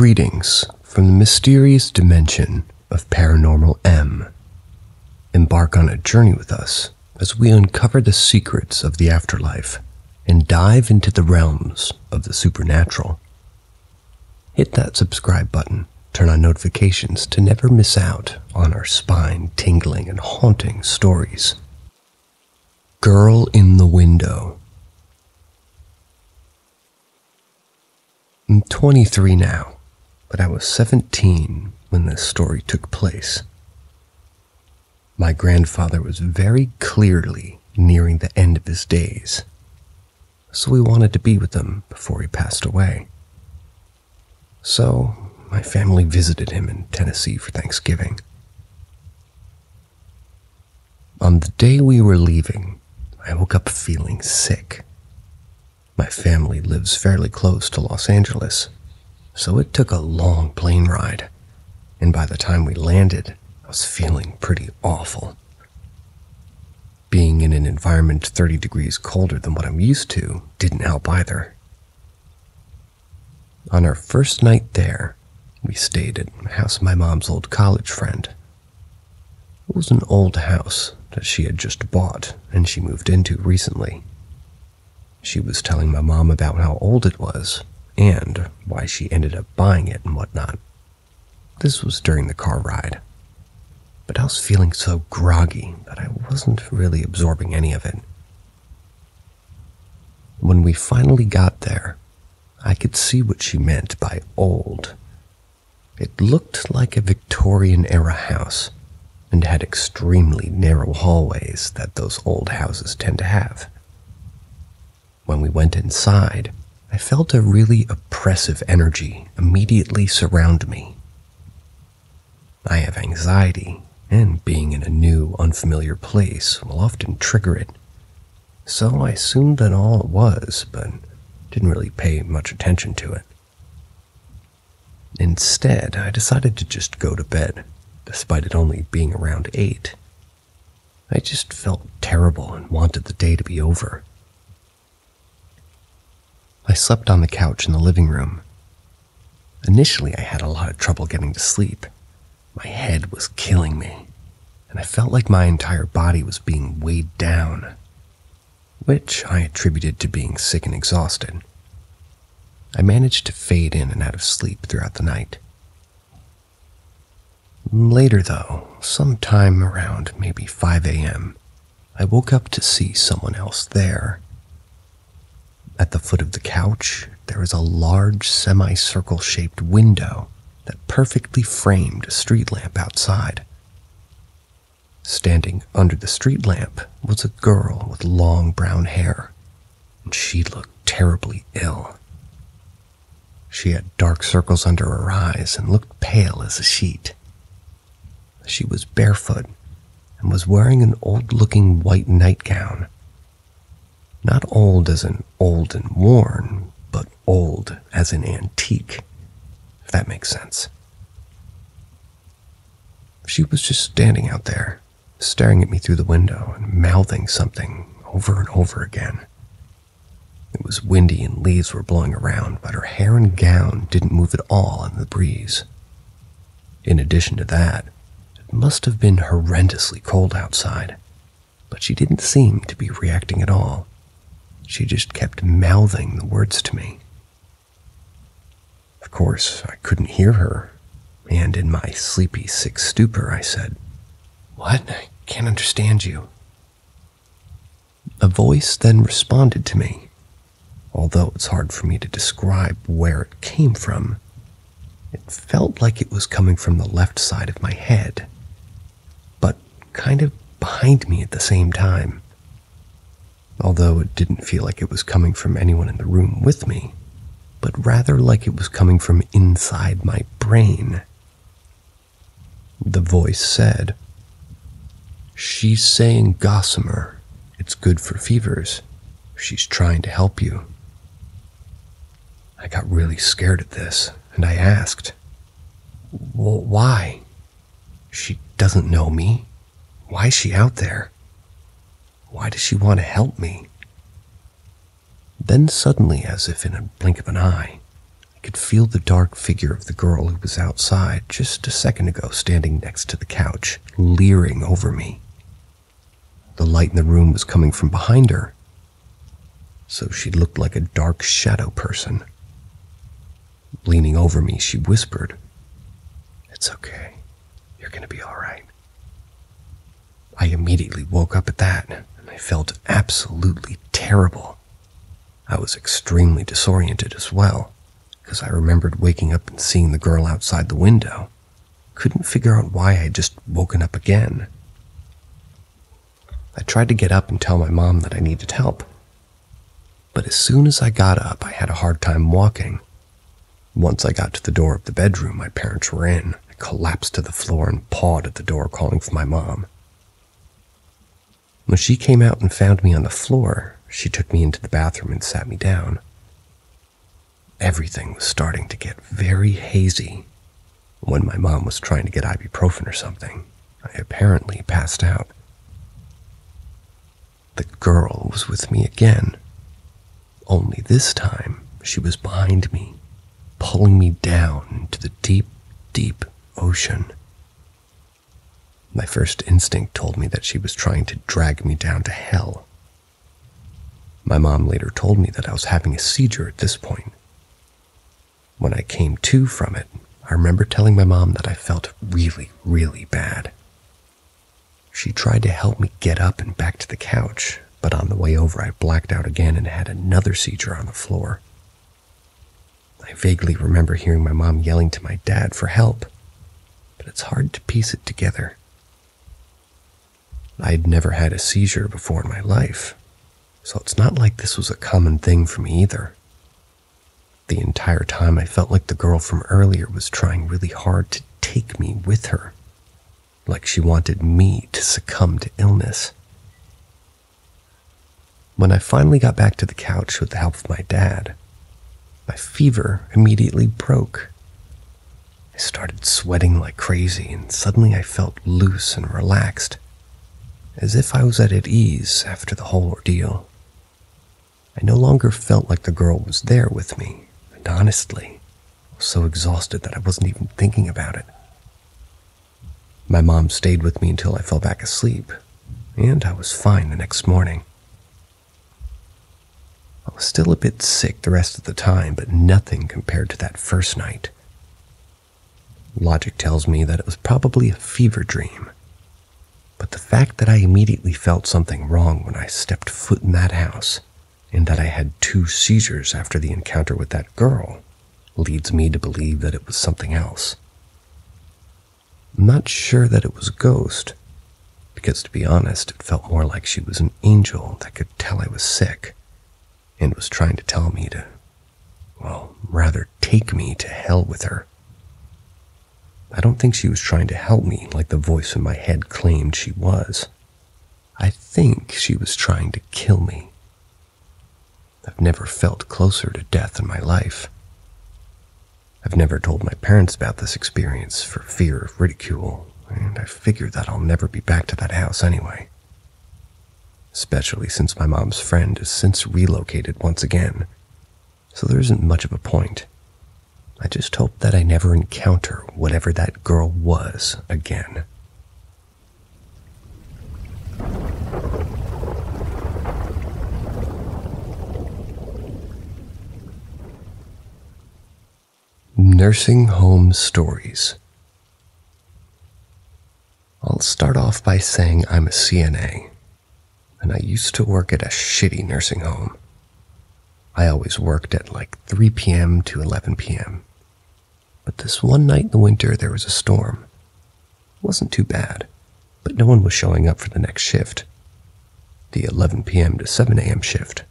Greetings from the mysterious dimension of Paranormal M. Embark on a journey with us as we uncover the secrets of the afterlife and dive into the realms of the supernatural. Hit that subscribe button, turn on notifications to never miss out on our spine tingling and haunting stories. Girl in the Window. I'm 23 now, but I was 17 when this story took place. My grandfather was very clearly nearing the end of his days, so we wanted to be with him before he passed away. So, my family visited him in Tennessee for Thanksgiving. On the day we were leaving, I woke up feeling sick. My family lives fairly close to Los Angeles, so it took a long plane ride, and by the time we landed, I was feeling pretty awful. Being in an environment 30 degrees colder than what I'm used to didn't help either. On our first night there, we stayed at the house of my mom's old college friend. It was an old house that she had just bought and she moved into recently. She was telling my mom about how old it was and why she ended up buying it and whatnot. This was during the car ride. But I was feeling so groggy that I wasn't really absorbing any of it. When we finally got there, I could see what she meant by old. It looked like a Victorian era house and had extremely narrow hallways that those old houses tend to have. When we went inside, I felt a really oppressive energy immediately surround me. I have anxiety, and being in a new, unfamiliar place will often trigger it. So I assumed that all it was, but didn't really pay much attention to it. Instead, I decided to just go to bed, despite it only being around 8. I just felt terrible and wanted the day to be over. I slept on the couch in the living room. Initially, I had a lot of trouble getting to sleep. My head was killing me, and I felt like my entire body was being weighed down, which I attributed to being sick and exhausted. I managed to fade in and out of sleep throughout the night. Later, though, sometime around maybe 5 a.m., I woke up to see someone else there. At the foot of the couch, there is a large semicircle shaped window that perfectly framed a street lamp outside. Standing under the street lamp was a girl with long brown hair, and she looked terribly ill. She had dark circles under her eyes and looked pale as a sheet. She was barefoot and was wearing an old looking white nightgown not old as in old and worn, but old as in antique, if that makes sense. She was just standing out there, staring at me through the window and mouthing something over and over again. It was windy and leaves were blowing around, but her hair and gown didn't move at all in the breeze. In addition to that, it must have been horrendously cold outside, but she didn't seem to be reacting at all. She just kept mouthing the words to me. Of course, I couldn't hear her, and in my sleepy, sick stupor, I said, What? I can't understand you. A voice then responded to me, although it's hard for me to describe where it came from. It felt like it was coming from the left side of my head, but kind of behind me at the same time although it didn't feel like it was coming from anyone in the room with me, but rather like it was coming from inside my brain. The voice said, She's saying gossamer. It's good for fevers. She's trying to help you. I got really scared at this, and I asked, well, Why? She doesn't know me. Why is she out there? Why does she want to help me? Then suddenly, as if in a blink of an eye, I could feel the dark figure of the girl who was outside just a second ago standing next to the couch, leering over me. The light in the room was coming from behind her, so she looked like a dark shadow person. Leaning over me, she whispered, It's okay. You're going to be all right. I immediately woke up at that, felt absolutely terrible. I was extremely disoriented as well, because I remembered waking up and seeing the girl outside the window. Couldn't figure out why I had just woken up again. I tried to get up and tell my mom that I needed help. But as soon as I got up, I had a hard time walking. Once I got to the door of the bedroom my parents were in, I collapsed to the floor and pawed at the door, calling for my mom. When she came out and found me on the floor, she took me into the bathroom and sat me down. Everything was starting to get very hazy. When my mom was trying to get ibuprofen or something, I apparently passed out. The girl was with me again. Only this time, she was behind me, pulling me down into the deep, deep ocean. My first instinct told me that she was trying to drag me down to hell. My mom later told me that I was having a seizure at this point. When I came to from it, I remember telling my mom that I felt really, really bad. She tried to help me get up and back to the couch, but on the way over, I blacked out again and had another seizure on the floor. I vaguely remember hearing my mom yelling to my dad for help, but it's hard to piece it together. I had never had a seizure before in my life, so it's not like this was a common thing for me either. The entire time, I felt like the girl from earlier was trying really hard to take me with her, like she wanted me to succumb to illness. When I finally got back to the couch with the help of my dad, my fever immediately broke. I started sweating like crazy, and suddenly I felt loose and relaxed, as if I was at ease after the whole ordeal. I no longer felt like the girl was there with me, and honestly, I was so exhausted that I wasn't even thinking about it. My mom stayed with me until I fell back asleep, and I was fine the next morning. I was still a bit sick the rest of the time, but nothing compared to that first night. Logic tells me that it was probably a fever dream. But the fact that I immediately felt something wrong when I stepped foot in that house, and that I had two seizures after the encounter with that girl, leads me to believe that it was something else. I'm not sure that it was a ghost, because to be honest, it felt more like she was an angel that could tell I was sick and was trying to tell me to, well, rather take me to hell with her. I don't think she was trying to help me like the voice in my head claimed she was. I think she was trying to kill me. I've never felt closer to death in my life. I've never told my parents about this experience for fear of ridicule, and I figure that I'll never be back to that house anyway especially since my mom's friend has since relocated once again, so there isn't much of a point. I just hope that I never encounter whatever that girl was again. Nursing Home Stories. I'll start off by saying I'm a CNA and I used to work at a shitty nursing home. I always worked at like 3 p.m. to 11 p.m. But this one night in the winter, there was a storm. It wasn't too bad, but no one was showing up for the next shift the 11 p.m. to 7 a.m. shift.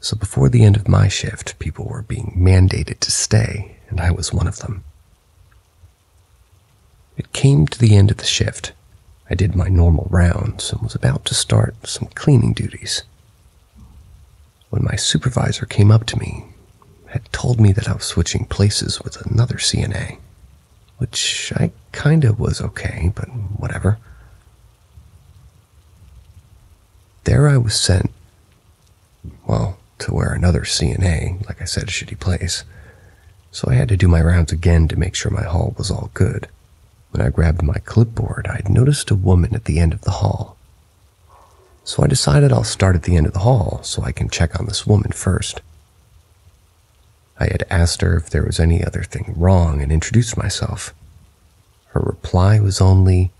So before the end of my shift, people were being mandated to stay, and I was one of them. It came to the end of the shift, I did my normal rounds and was about to start some cleaning duties. When my supervisor came up to me, had told me that I was switching places with another CNA, which I kinda was okay, but whatever. There I was sent, well, to where another CNA, like I said, a shitty place, So I had to do my rounds again to make sure my hall was all good. When I grabbed my clipboard, I'd noticed a woman at the end of the hall. So I decided I'll start at the end of the hall so I can check on this woman first. I had asked her if there was any other thing wrong and introduced myself. Her reply was only,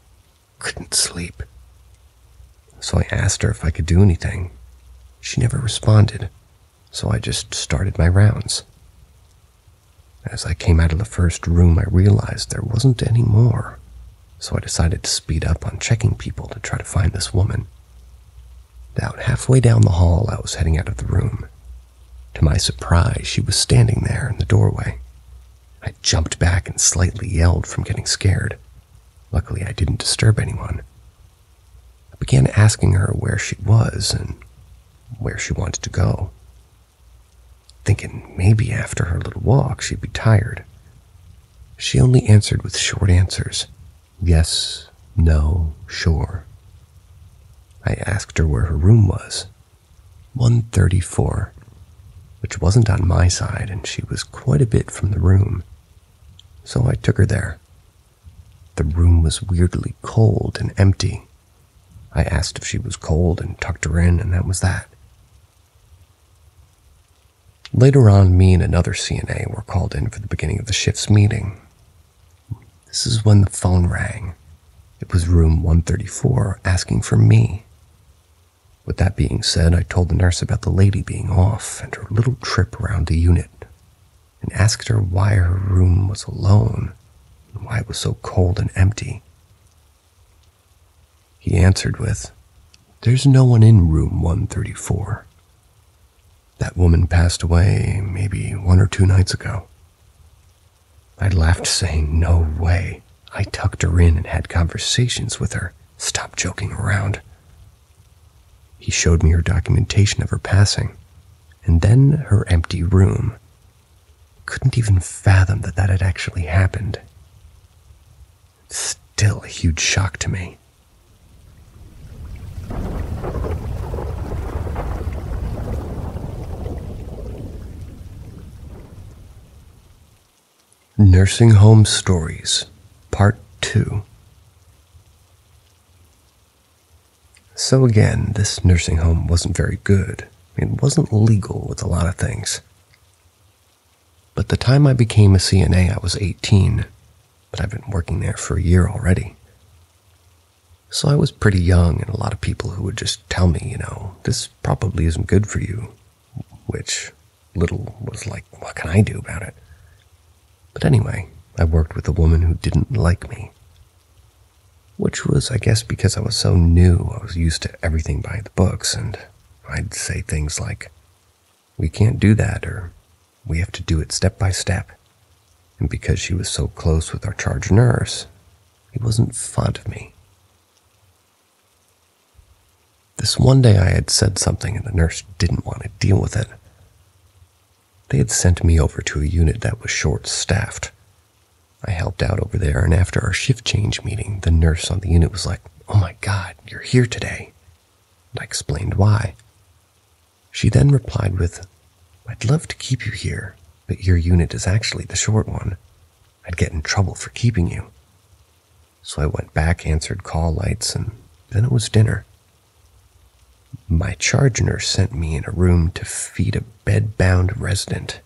couldn't sleep. So I asked her if I could do anything. She never responded, so I just started my rounds. As I came out of the first room, I realized there wasn't any more, so I decided to speed up on checking people to try to find this woman. About halfway down the hall, I was heading out of the room. To my surprise, she was standing there in the doorway. I jumped back and slightly yelled from getting scared. Luckily, I didn't disturb anyone. I began asking her where she was and where she wanted to go, thinking maybe after her little walk she'd be tired. She only answered with short answers yes, no, sure. I asked her where her room was 134, which wasn't on my side, and she was quite a bit from the room. So I took her there. The room was weirdly cold and empty. I asked if she was cold and tucked her in, and that was that. Later on, me and another CNA were called in for the beginning of the shift's meeting. This is when the phone rang. It was room 134 asking for me. With that being said, I told the nurse about the lady being off and her little trip around the unit and asked her why her room was alone and why it was so cold and empty. He answered with, There's no one in room 134. That woman passed away maybe one or two nights ago. I laughed, saying, No way. I tucked her in and had conversations with her. Stop joking around. He showed me her documentation of her passing, and then her empty room. Couldn't even fathom that that had actually happened. Still a huge shock to me. Nursing Home Stories, Part 2. So, again, this nursing home wasn't very good. It wasn't legal with a lot of things. But the time I became a CNA, I was 18, but I've been working there for a year already. So I was pretty young, and a lot of people who would just tell me, you know, this probably isn't good for you, which little was like, what can I do about it? But anyway, I worked with a woman who didn't like me which was, I guess, because I was so new, I was used to everything by the books, and I'd say things like, We can't do that, or We have to do it step by step. And because she was so close with our charge nurse, he wasn't fond of me. This one day I had said something, and the nurse didn't want to deal with it. They had sent me over to a unit that was short staffed I helped out over there, and after our shift change meeting, the nurse on the unit was like, Oh my God, you're here today. And I explained why. She then replied with, I'd love to keep you here, but your unit is actually the short one. I'd get in trouble for keeping you. So I went back, answered call lights, and then it was dinner. My charge nurse sent me in a room to feed a bed-bound resident.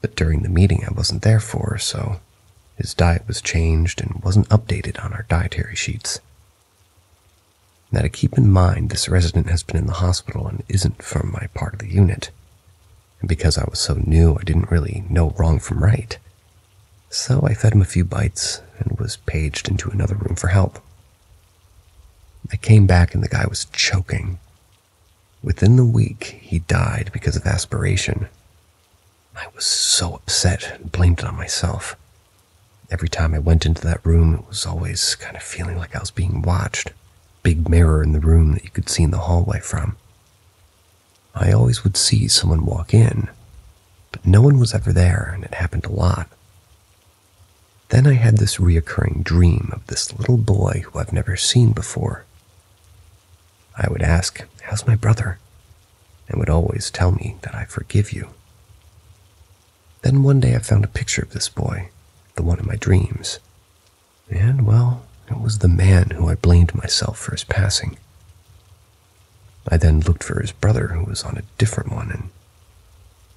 But during the meeting I wasn't there for, so his diet was changed and wasn't updated on our dietary sheets. Now, to keep in mind, this resident has been in the hospital and isn't from my part of the unit. And because I was so new, I didn't really know wrong from right. So I fed him a few bites and was paged into another room for help. I came back and the guy was choking. Within the week, he died because of aspiration. I was so upset and blamed it on myself. Every time I went into that room, it was always kind of feeling like I was being watched. Big mirror in the room that you could see in the hallway from. I always would see someone walk in, but no one was ever there, and it happened a lot. Then I had this reoccurring dream of this little boy who I've never seen before. I would ask, How's my brother? and would always tell me that I forgive you. Then one day I found a picture of this boy, the one in my dreams. And, well, it was the man who I blamed myself for his passing. I then looked for his brother, who was on a different one, and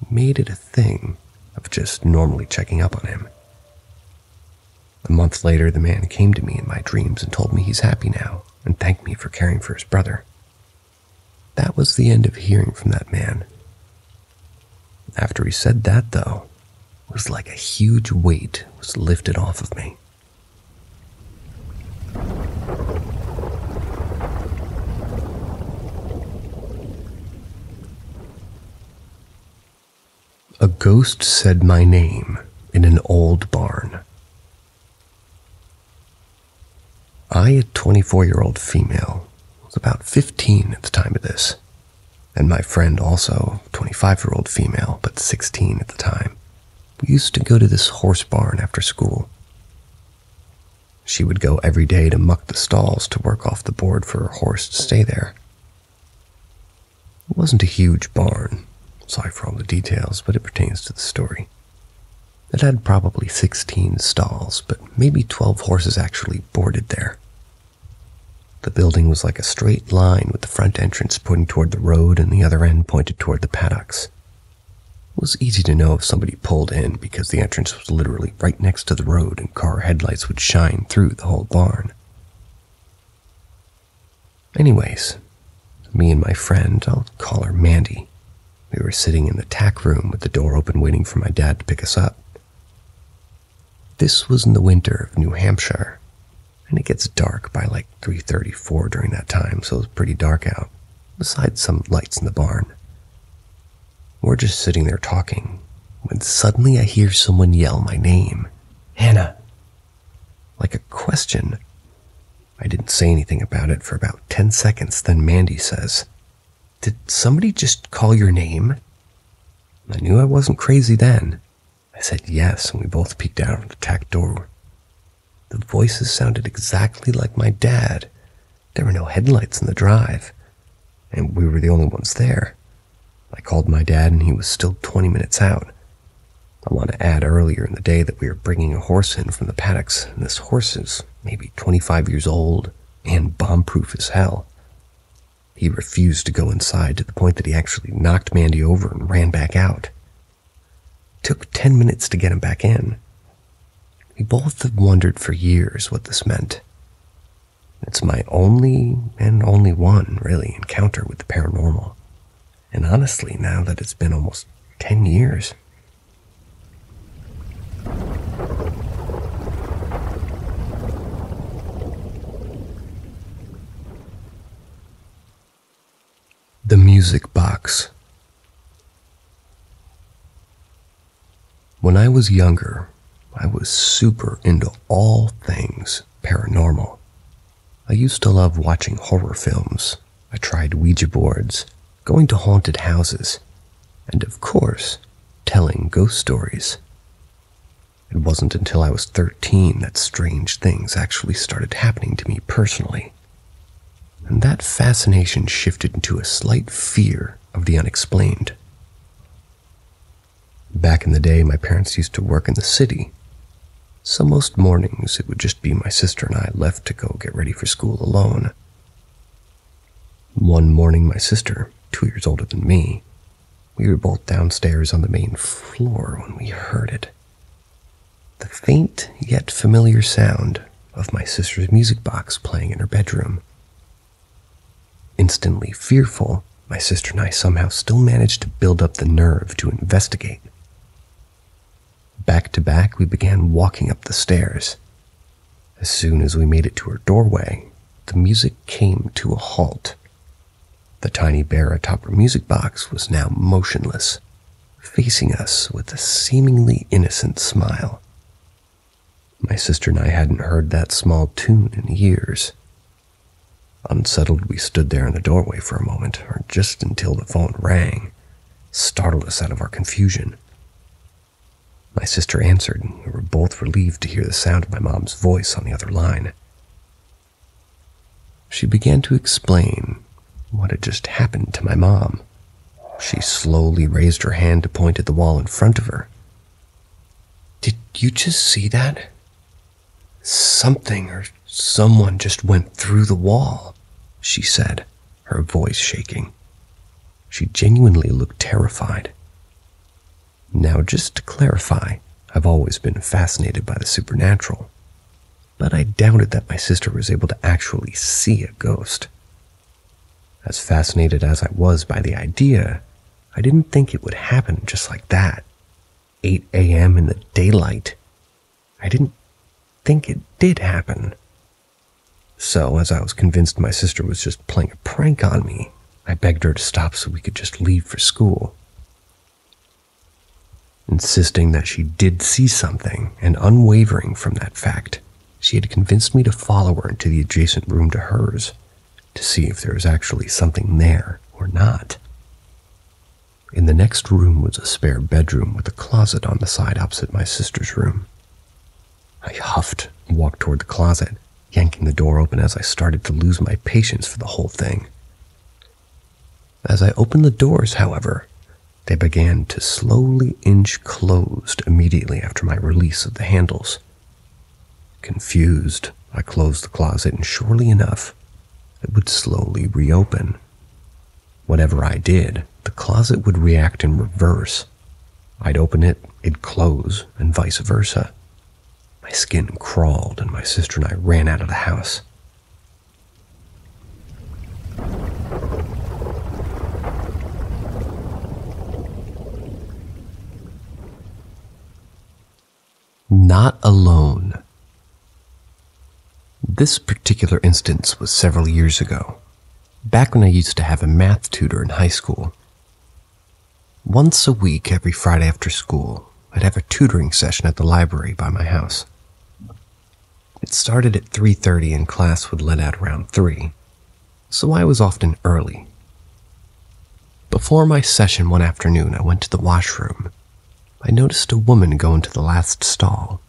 made it a thing of just normally checking up on him. A month later, the man came to me in my dreams and told me he's happy now and thanked me for caring for his brother. That was the end of hearing from that man. After he said that, though, it was like a huge weight was lifted off of me. A ghost said my name in an old barn. I, a 24 year old female, was about 15 at the time of this, and my friend, also 25 year old female, but 16 at the time, we used to go to this horse barn after school. She would go every day to muck the stalls to work off the board for her horse to stay there. It wasn't a huge barn, Sorry for all the details, but it pertains to the story. It had probably 16 stalls, but maybe 12 horses actually boarded there. The building was like a straight line with the front entrance pointing toward the road and the other end pointed toward the paddocks. It was easy to know if somebody pulled in because the entrance was literally right next to the road and car headlights would shine through the whole barn. Anyways, me and my friend, I'll call her Mandy, we were sitting in the tack room with the door open waiting for my dad to pick us up. This was in the winter of New Hampshire, and it gets dark by like 3:34 during that time, so it was pretty dark out, besides some lights in the barn. We're just sitting there talking when suddenly I hear someone yell my name. Hannah. Like a question. I didn't say anything about it for about 10 seconds, then Mandy says, did somebody just call your name? I knew I wasn't crazy then. I said yes, and we both peeked out of the tack door. The voices sounded exactly like my dad. There were no headlights in the drive, and we were the only ones there. I called my dad, and he was still 20 minutes out. I want to add earlier in the day that we were bringing a horse in from the paddocks, and this horse is maybe 25 years old and bomb proof as hell. He refused to go inside to the point that he actually knocked Mandy over and ran back out. It took 10 minutes to get him back in. We both have wondered for years what this meant. It's my only and only one, really, encounter with the paranormal. And honestly, now that it's been almost 10 years, The Music Box. When I was younger, I was super into all things paranormal. I used to love watching horror films. I tried Ouija boards, going to haunted houses, and of course, telling ghost stories. It wasn't until I was 13 that strange things actually started happening to me personally and that fascination shifted into a slight fear of the unexplained. Back in the day, my parents used to work in the city, so most mornings it would just be my sister and I left to go get ready for school alone. One morning, my sister, two years older than me, we were both downstairs on the main floor when we heard it. The faint yet familiar sound of my sister's music box playing in her bedroom. Instantly fearful, my sister and I somehow still managed to build up the nerve to investigate. Back to back, we began walking up the stairs. As soon as we made it to her doorway, the music came to a halt. The tiny bear atop her music box was now motionless, facing us with a seemingly innocent smile. My sister and I hadn't heard that small tune in years. Unsettled, we stood there in the doorway for a moment, or just until the phone rang, startled us out of our confusion. My sister answered, and we were both relieved to hear the sound of my mom's voice on the other line. She began to explain what had just happened to my mom. She slowly raised her hand to point at the wall in front of her, Did you just see that? Something or someone just went through the wall, she said, her voice shaking. She genuinely looked terrified. Now, just to clarify, I've always been fascinated by the supernatural, but I doubted that my sister was able to actually see a ghost. As fascinated as I was by the idea, I didn't think it would happen just like that. 8 a.m. in the daylight. I didn't think it did happen. So, as I was convinced my sister was just playing a prank on me, I begged her to stop so we could just leave for school. Insisting that she did see something and unwavering from that fact, she had convinced me to follow her into the adjacent room to hers to see if there was actually something there or not. In the next room was a spare bedroom with a closet on the side opposite my sister's room. I huffed and walked toward the closet, yanking the door open as I started to lose my patience for the whole thing. As I opened the doors, however, they began to slowly inch closed immediately after my release of the handles. Confused, I closed the closet, and surely enough, it would slowly reopen. Whatever I did, the closet would react in reverse. I'd open it, it'd close, and vice versa. My skin crawled, and my sister and I ran out of the house. Not alone. This particular instance was several years ago, back when I used to have a math tutor in high school. Once a week, every Friday after school, I'd have a tutoring session at the library by my house. It started at 3:30 and class would let out around 3, so I was often early. Before my session one afternoon, I went to the washroom. I noticed a woman go into the last stall.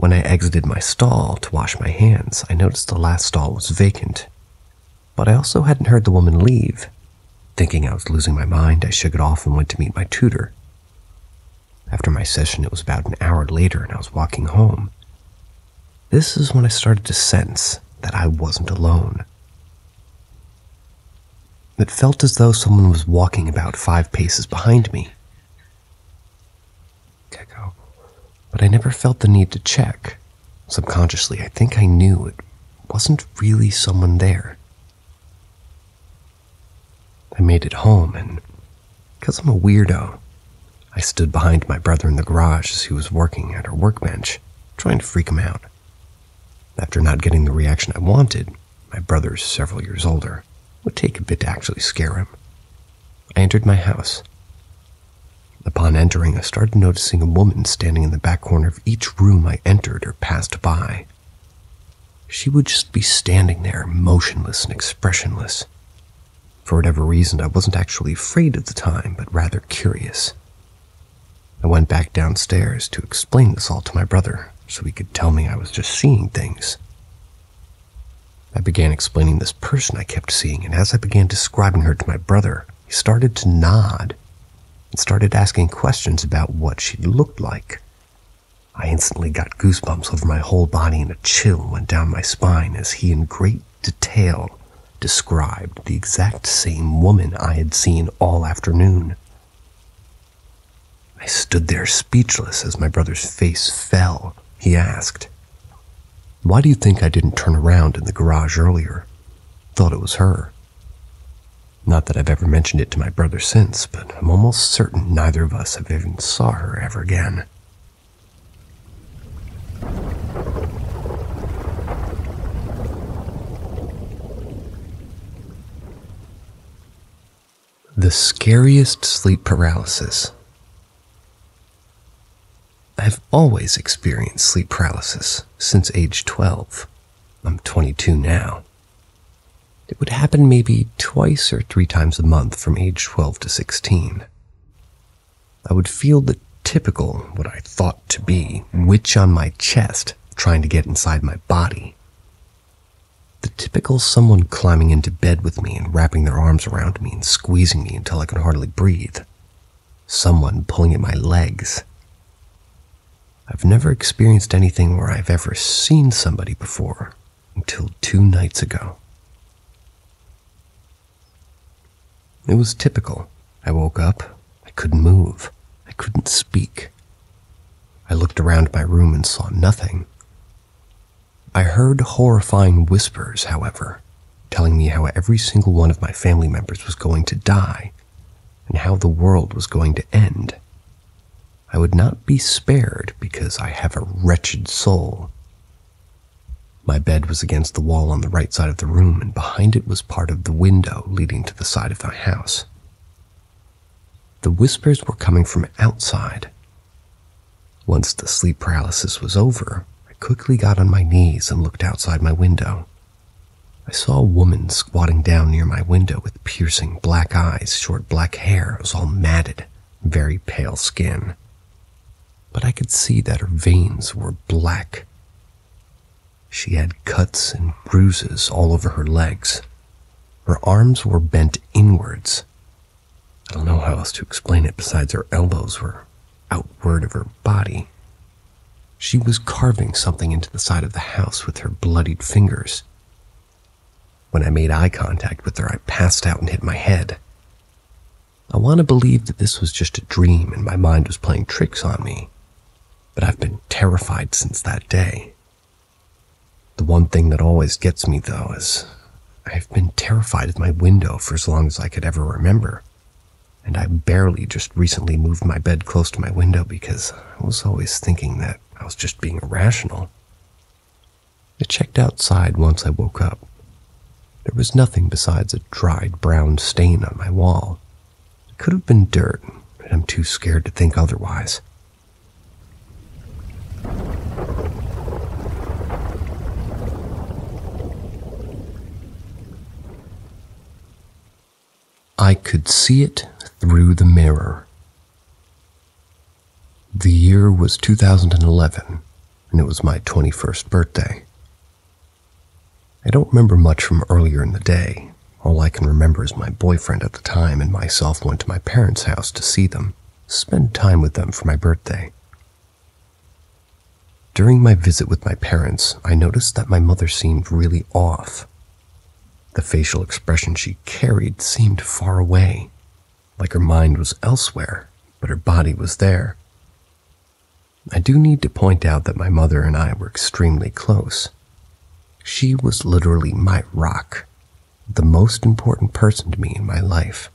When I exited my stall to wash my hands, I noticed the last stall was vacant. But I also hadn't heard the woman leave. Thinking I was losing my mind, I shook it off and went to meet my tutor. After my session, it was about an hour later, and I was walking home. This is when I started to sense that I wasn't alone. It felt as though someone was walking about five paces behind me. Gecko. But I never felt the need to check. Subconsciously, I think I knew it wasn't really someone there. I made it home, and because I'm a weirdo, I stood behind my brother in the garage as he was working at our workbench, trying to freak him out. After not getting the reaction I wanted, my brother's several years older, would take a bit to actually scare him. I entered my house. Upon entering, I started noticing a woman standing in the back corner of each room I entered or passed by. She would just be standing there, motionless and expressionless. For whatever reason, I wasn't actually afraid at the time, but rather curious. I went back downstairs to explain this all to my brother so he could tell me I was just seeing things. I began explaining this person I kept seeing, and as I began describing her to my brother, he started to nod and started asking questions about what she looked like. I instantly got goosebumps over my whole body, and a chill went down my spine as he, in great detail, described the exact same woman I had seen all afternoon. I stood there speechless as my brother's face fell. He asked, Why do you think I didn't turn around in the garage earlier? Thought it was her. Not that I've ever mentioned it to my brother since, but I'm almost certain neither of us have even saw her ever again. The scariest sleep paralysis. I've always experienced sleep paralysis since age 12. I'm 22 now. It would happen maybe twice or three times a month from age 12 to 16. I would feel the typical, what I thought to be, witch on my chest trying to get inside my body. The typical someone climbing into bed with me and wrapping their arms around me and squeezing me until I could hardly breathe. Someone pulling at my legs. I've never experienced anything where I've ever seen somebody before until two nights ago. It was typical. I woke up. I couldn't move. I couldn't speak. I looked around my room and saw nothing. I heard horrifying whispers, however, telling me how every single one of my family members was going to die and how the world was going to end. I would not be spared because I have a wretched soul. My bed was against the wall on the right side of the room, and behind it was part of the window leading to the side of my house. The whispers were coming from outside. Once the sleep paralysis was over, I quickly got on my knees and looked outside my window. I saw a woman squatting down near my window with piercing black eyes, short black hair, it was all matted, very pale skin. But I could see that her veins were black. She had cuts and bruises all over her legs. Her arms were bent inwards. I don't know how else to explain it besides her elbows were outward of her body. She was carving something into the side of the house with her bloodied fingers. When I made eye contact with her, I passed out and hit my head. I want to believe that this was just a dream and my mind was playing tricks on me, but I've been terrified since that day. The one thing that always gets me, though, is I've been terrified of my window for as long as I could ever remember, and I barely just recently moved my bed close to my window because I was always thinking that I was just being irrational. I checked outside once I woke up there was nothing besides a dried brown stain on my wall. It could have been dirt, but I'm too scared to think otherwise. I could see it through the mirror. The year was 2011, and it was my 21st birthday. I don't remember much from earlier in the day. All I can remember is my boyfriend at the time and myself went to my parents' house to see them, spend time with them for my birthday. During my visit with my parents, I noticed that my mother seemed really off. The facial expression she carried seemed far away, like her mind was elsewhere, but her body was there. I do need to point out that my mother and I were extremely close. She was literally my rock, the most important person to me in my life.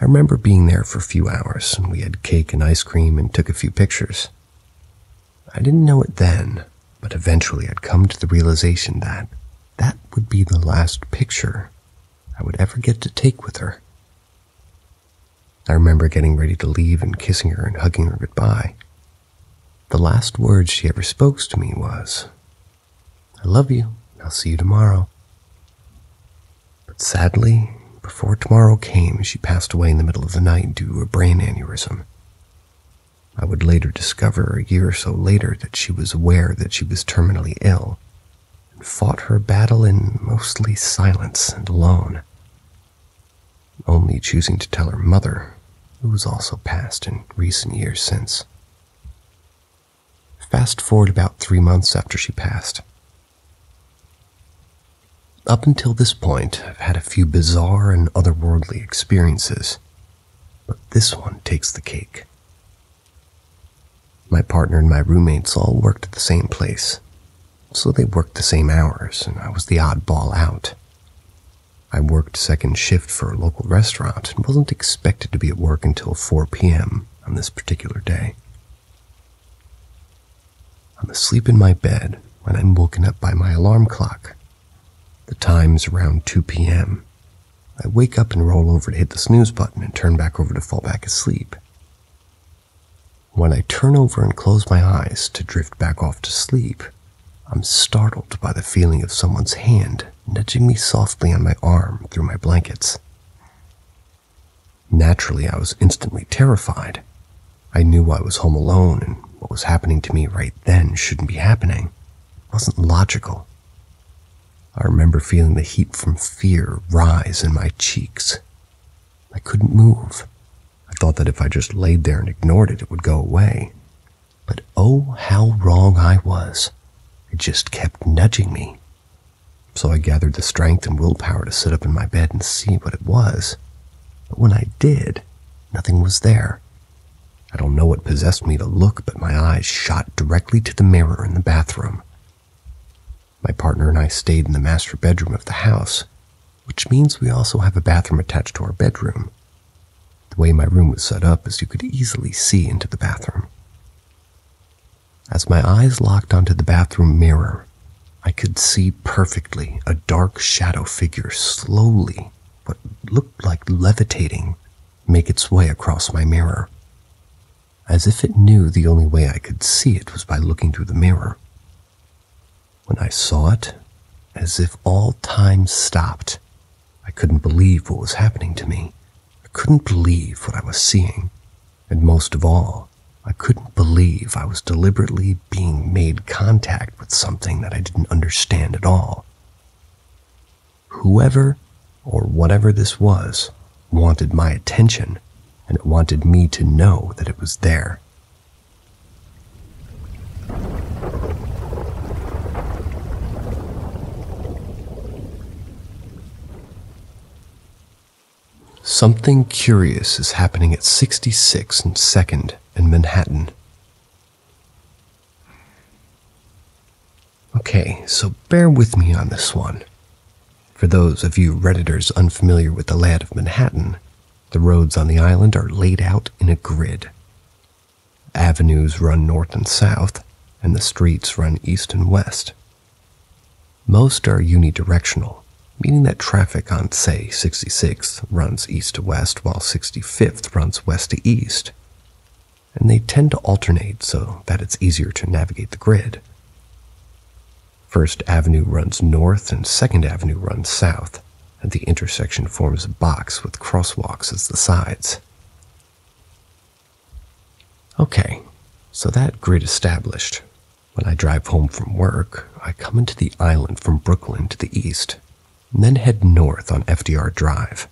I remember being there for a few hours, and we had cake and ice cream and took a few pictures. I didn't know it then, but eventually I'd come to the realization that that would be the last picture I would ever get to take with her. I remember getting ready to leave and kissing her and hugging her goodbye. The last words she ever spoke to me was, I love you. I'll see you tomorrow. But sadly, before tomorrow came, she passed away in the middle of the night due to a brain aneurysm. I would later discover a year or so later that she was aware that she was terminally ill fought her battle in mostly silence and alone, only choosing to tell her mother, who was also passed in recent years since. Fast forward about three months after she passed. Up until this point, I've had a few bizarre and otherworldly experiences, but this one takes the cake. My partner and my roommates all worked at the same place, so they worked the same hours, and I was the oddball out. I worked second shift for a local restaurant and wasn't expected to be at work until 4 p.m. on this particular day. I'm asleep in my bed when I'm woken up by my alarm clock. The time's around 2 p.m. I wake up and roll over to hit the snooze button and turn back over to fall back asleep. When I turn over and close my eyes to drift back off to sleep, I'm startled by the feeling of someone's hand nudging me softly on my arm through my blankets. Naturally, I was instantly terrified. I knew I was home alone and what was happening to me right then shouldn't be happening. It wasn't logical. I remember feeling the heat from fear rise in my cheeks. I couldn't move. I thought that if I just laid there and ignored it, it would go away, But oh, how wrong I was. It just kept nudging me. So I gathered the strength and willpower to sit up in my bed and see what it was. But when I did, nothing was there. I don't know what possessed me to look, but my eyes shot directly to the mirror in the bathroom. My partner and I stayed in the master bedroom of the house, which means we also have a bathroom attached to our bedroom. The way my room was set up is you could easily see into the bathroom. As my eyes locked onto the bathroom mirror, I could see perfectly a dark shadow figure slowly, what looked like levitating, make its way across my mirror, as if it knew the only way I could see it was by looking through the mirror. When I saw it, as if all time stopped, I couldn't believe what was happening to me. I couldn't believe what I was seeing. And most of all, I couldn't believe I was deliberately being made contact with something that I didn't understand at all. Whoever or whatever this was wanted my attention, and it wanted me to know that it was there. Something curious is happening at 66 and 2nd in Manhattan. Okay, so bear with me on this one. For those of you Redditors unfamiliar with the land of Manhattan, the roads on the island are laid out in a grid. Avenues run north and south, and the streets run east and west. Most are unidirectional, meaning that traffic on, say, 66th runs east to west while 65th runs west to east. And they tend to alternate so that it's easier to navigate the grid. First Avenue runs north and Second Avenue runs south, and the intersection forms a box with crosswalks as the sides. Okay, so that grid established. When I drive home from work, I come into the island from Brooklyn to the east and then head north on FDR Drive.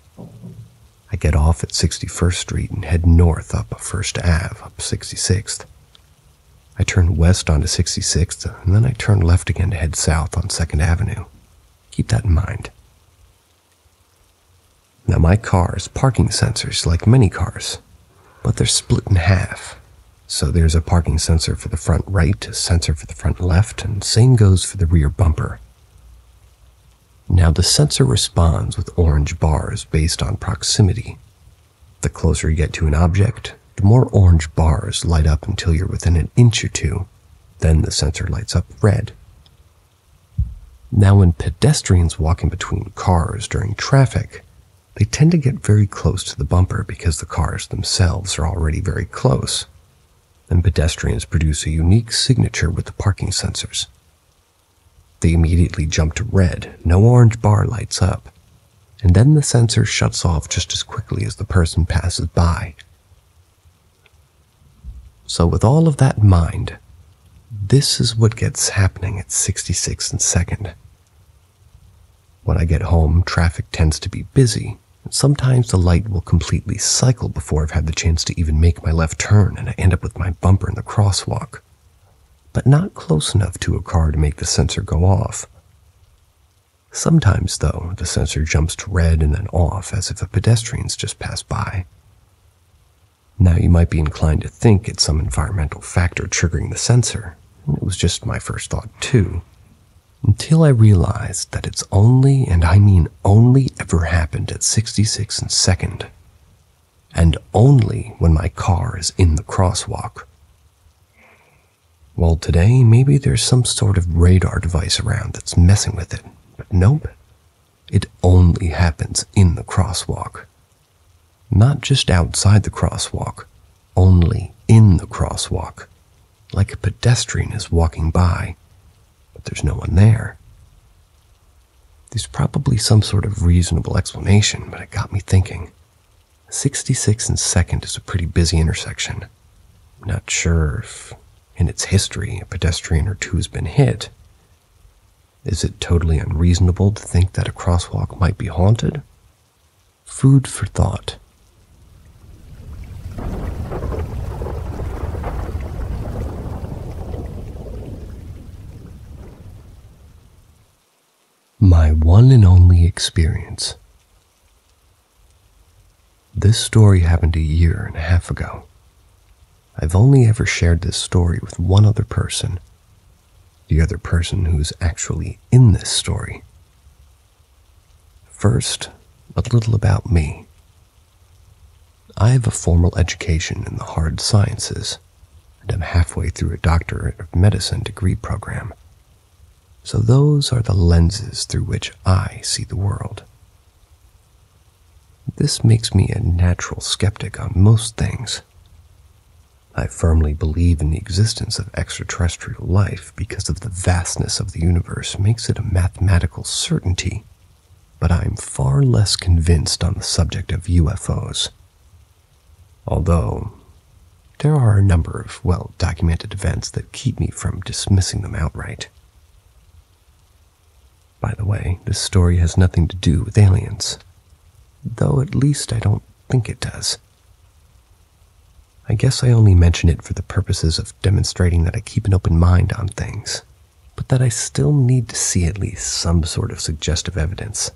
I get off at 61st Street and head north up 1st Ave, up 66th. I turn west onto 66th, and then I turn left again to head south on 2nd Avenue. Keep that in mind. Now, my car has parking sensors like many cars, but they're split in half. So there's a parking sensor for the front right, a sensor for the front left, and same goes for the rear bumper. Now the sensor responds with orange bars based on proximity. The closer you get to an object, the more orange bars light up until you're within an inch or two. Then the sensor lights up red. Now, when pedestrians walk in between cars during traffic, they tend to get very close to the bumper because the cars themselves are already very close. And pedestrians produce a unique signature with the parking sensors. They immediately jump to red, no orange bar lights up, and then the sensor shuts off just as quickly as the person passes by. So, with all of that in mind, this is what gets happening at 66 and 2nd. When I get home, traffic tends to be busy, and sometimes the light will completely cycle before I've had the chance to even make my left turn and I end up with my bumper in the crosswalk but not close enough to a car to make the sensor go off. Sometimes, though, the sensor jumps to red and then off as if a pedestrian's just passed by. Now, you might be inclined to think it's some environmental factor triggering the sensor. It was just my first thought, too. Until I realized that it's only, and I mean only, ever happened at 66 and 2nd. And only when my car is in the crosswalk. Well, today, maybe there's some sort of radar device around that's messing with it. But nope. It only happens in the crosswalk. Not just outside the crosswalk, only in the crosswalk. Like a pedestrian is walking by, but there's no one there. There's probably some sort of reasonable explanation, but it got me thinking. 66 and 2nd is a pretty busy intersection. I'm not sure if in its history a pedestrian or two has been hit, is it totally unreasonable to think that a crosswalk might be haunted? Food for thought. My one and only experience. This story happened a year and a half ago. I've only ever shared this story with one other person, the other person who's actually in this story. First, a little about me. I have a formal education in the hard sciences, and I'm halfway through a doctorate of medicine degree program. So, those are the lenses through which I see the world. This makes me a natural skeptic on most things. I firmly believe in the existence of extraterrestrial life because of the vastness of the universe makes it a mathematical certainty, but I'm far less convinced on the subject of UFOs. Although, there are a number of well documented events that keep me from dismissing them outright. By the way, this story has nothing to do with aliens, though at least I don't think it does. I guess I only mention it for the purposes of demonstrating that I keep an open mind on things, but that I still need to see at least some sort of suggestive evidence.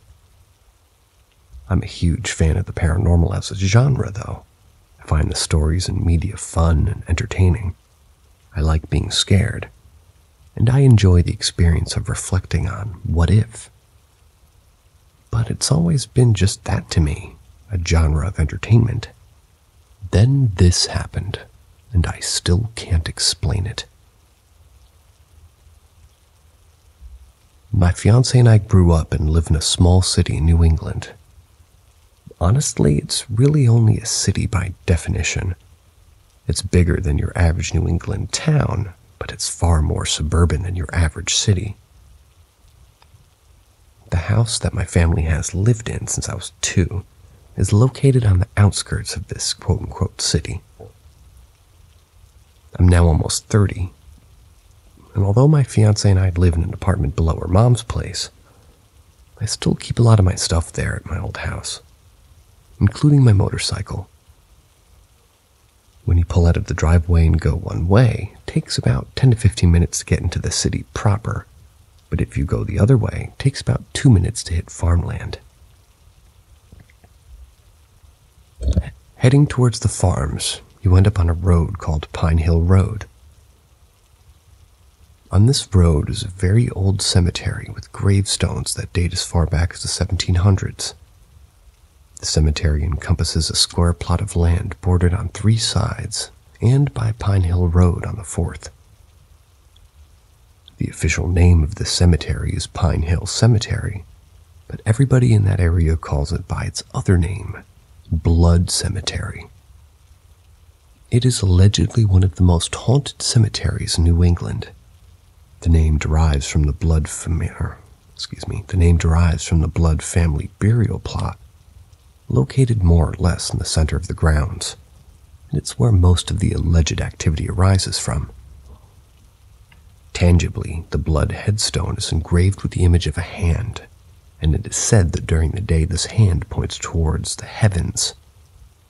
I'm a huge fan of the paranormal as a genre, though. I find the stories and media fun and entertaining. I like being scared, and I enjoy the experience of reflecting on what if. But it's always been just that to me a genre of entertainment. Then this happened, and I still can't explain it. My fiance and I grew up and live in a small city in New England. Honestly, it's really only a city by definition. It's bigger than your average New England town, but it's far more suburban than your average city. The house that my family has lived in since I was two is located on the outskirts of this quote unquote city. I'm now almost 30, and although my fiance and I live in an apartment below her mom's place, I still keep a lot of my stuff there at my old house, including my motorcycle. When you pull out of the driveway and go one way, it takes about 10 to 15 minutes to get into the city proper. But if you go the other way, it takes about 2 minutes to hit farmland. Heading towards the farms, you end up on a road called Pine Hill Road. On this road is a very old cemetery with gravestones that date as far back as the 1700s. The cemetery encompasses a square plot of land bordered on three sides and by Pine Hill Road on the fourth. The official name of the cemetery is Pine Hill Cemetery, but everybody in that area calls it by its other name, Blood Cemetery. It is allegedly one of the most haunted cemeteries in New England. The name derives from the blood family, er, excuse me, the name derives from the blood family burial plot located more or less in the center of the grounds, and it's where most of the alleged activity arises from. Tangibly, the blood headstone is engraved with the image of a hand, and it is said that during the day this hand points towards the heavens,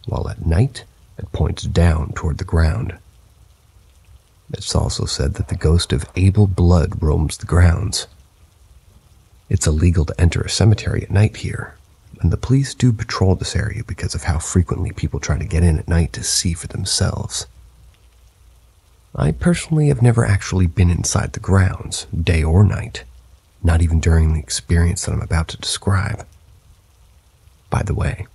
while at night it points down toward the ground. It's also said that the ghost of Abel Blood roams the grounds. It's illegal to enter a cemetery at night here, and the police do patrol this area because of how frequently people try to get in at night to see for themselves. I personally have never actually been inside the grounds, day or night, not even during the experience that I'm about to describe. By the way,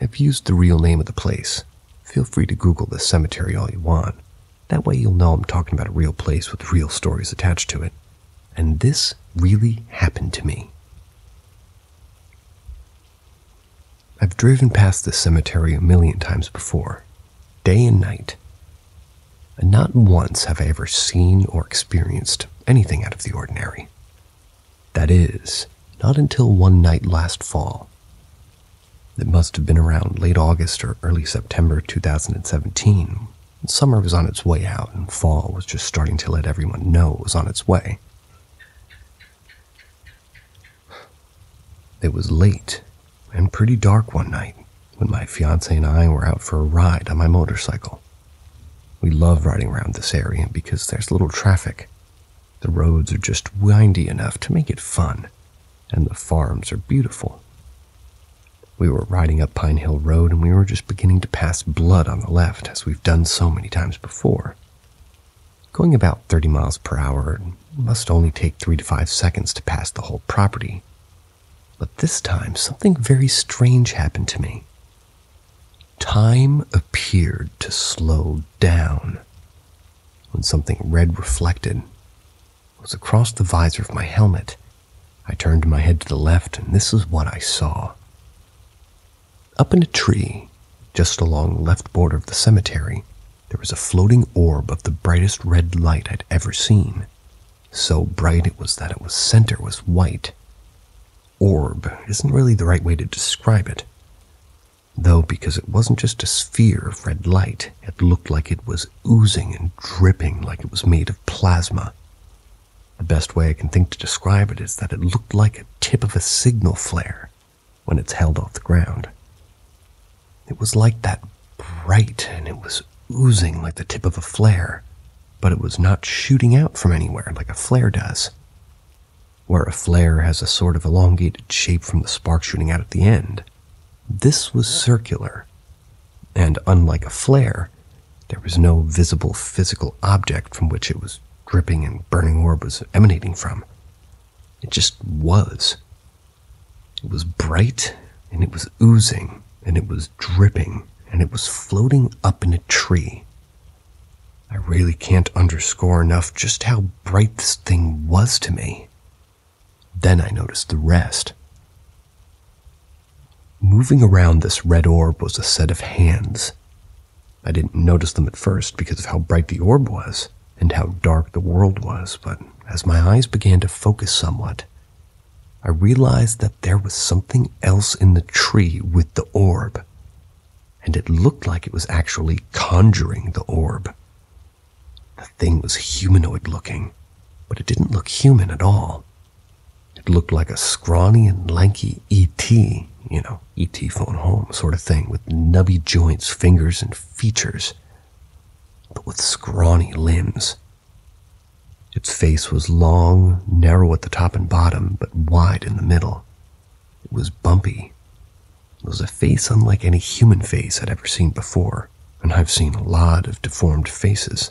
I've used the real name of the place. Feel free to Google the cemetery all you want. That way you'll know I'm talking about a real place with real stories attached to it. And this really happened to me. I've driven past this cemetery a million times before, day and night, and not once have I ever seen or experienced anything out of the ordinary. That is, not until one night last fall. It must have been around late August or early September 2017. Summer was on its way out, and fall was just starting to let everyone know it was on its way. It was late and pretty dark one night when my fiance and I were out for a ride on my motorcycle. We love riding around this area because there's little traffic. The roads are just windy enough to make it fun, and the farms are beautiful. We were riding up Pine Hill Road and we were just beginning to pass blood on the left, as we've done so many times before. Going about 30 miles per hour must only take three to five seconds to pass the whole property. But this time, something very strange happened to me. Time appeared to slow down when something red reflected was across the visor of my helmet. I turned my head to the left, and this is what I saw. Up in a tree, just along the left border of the cemetery, there was a floating orb of the brightest red light I'd ever seen. So bright it was that its center was white. Orb isn't really the right way to describe it. Though, because it wasn't just a sphere of red light, it looked like it was oozing and dripping like it was made of plasma. The best way I can think to describe it is that it looked like a tip of a signal flare when it's held off the ground. It was like that bright and it was oozing like the tip of a flare, but it was not shooting out from anywhere like a flare does. Where a flare has a sort of elongated shape from the spark shooting out at the end, this was circular. And unlike a flare, there was no visible physical object from which it was dripping and burning orb was emanating from. It just was. It was bright, and it was oozing, and it was dripping, and it was floating up in a tree. I really can't underscore enough just how bright this thing was to me. Then I noticed the rest. Moving around this red orb was a set of hands. I didn't notice them at first because of how bright the orb was and how dark the world was, but as my eyes began to focus somewhat, I realized that there was something else in the tree with the orb, and it looked like it was actually conjuring the orb. The thing was humanoid looking, but it didn't look human at all. It looked like a scrawny and lanky E.T., you know, E.T. phone home sort of thing, with nubby joints, fingers, and features but with scrawny limbs. Its face was long, narrow at the top and bottom, but wide in the middle. It was bumpy. It was a face unlike any human face I'd ever seen before, and I've seen a lot of deformed faces.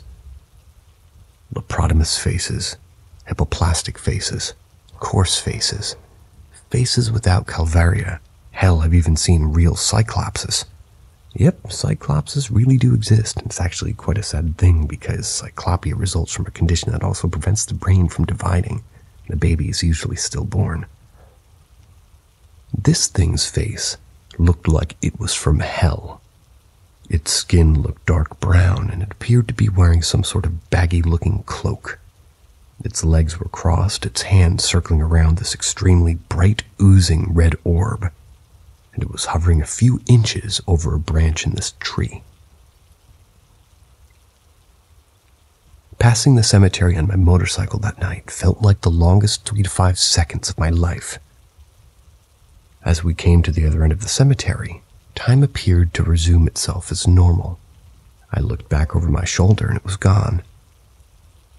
Laprodamus faces, hypoplastic faces, coarse faces, faces without calvaria. Hell, I've even seen real cyclopses. Yep, cyclopses really do exist. It's actually quite a sad thing because cyclopia results from a condition that also prevents the brain from dividing, and the baby is usually stillborn. This thing's face looked like it was from hell. Its skin looked dark brown, and it appeared to be wearing some sort of baggy looking cloak. Its legs were crossed, its hands circling around this extremely bright, oozing red orb and it was hovering a few inches over a branch in this tree. Passing the cemetery on my motorcycle that night felt like the longest three to five seconds of my life. As we came to the other end of the cemetery, time appeared to resume itself as normal. I looked back over my shoulder and it was gone.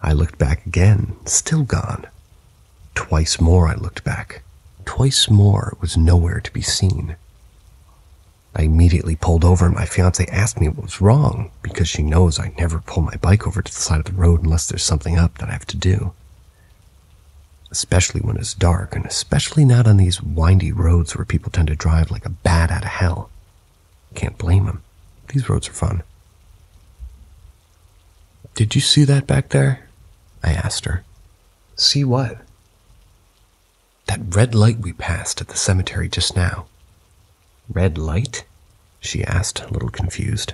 I looked back again, still gone. Twice more I looked back. Twice more it was nowhere to be seen. I immediately pulled over and my fiance asked me what was wrong because she knows I never pull my bike over to the side of the road unless there's something up that I have to do. Especially when it's dark and especially not on these windy roads where people tend to drive like a bat out of hell. Can't blame them. These roads are fun. Did you see that back there? I asked her. See what? That red light we passed at the cemetery just now. Red light? she asked, a little confused.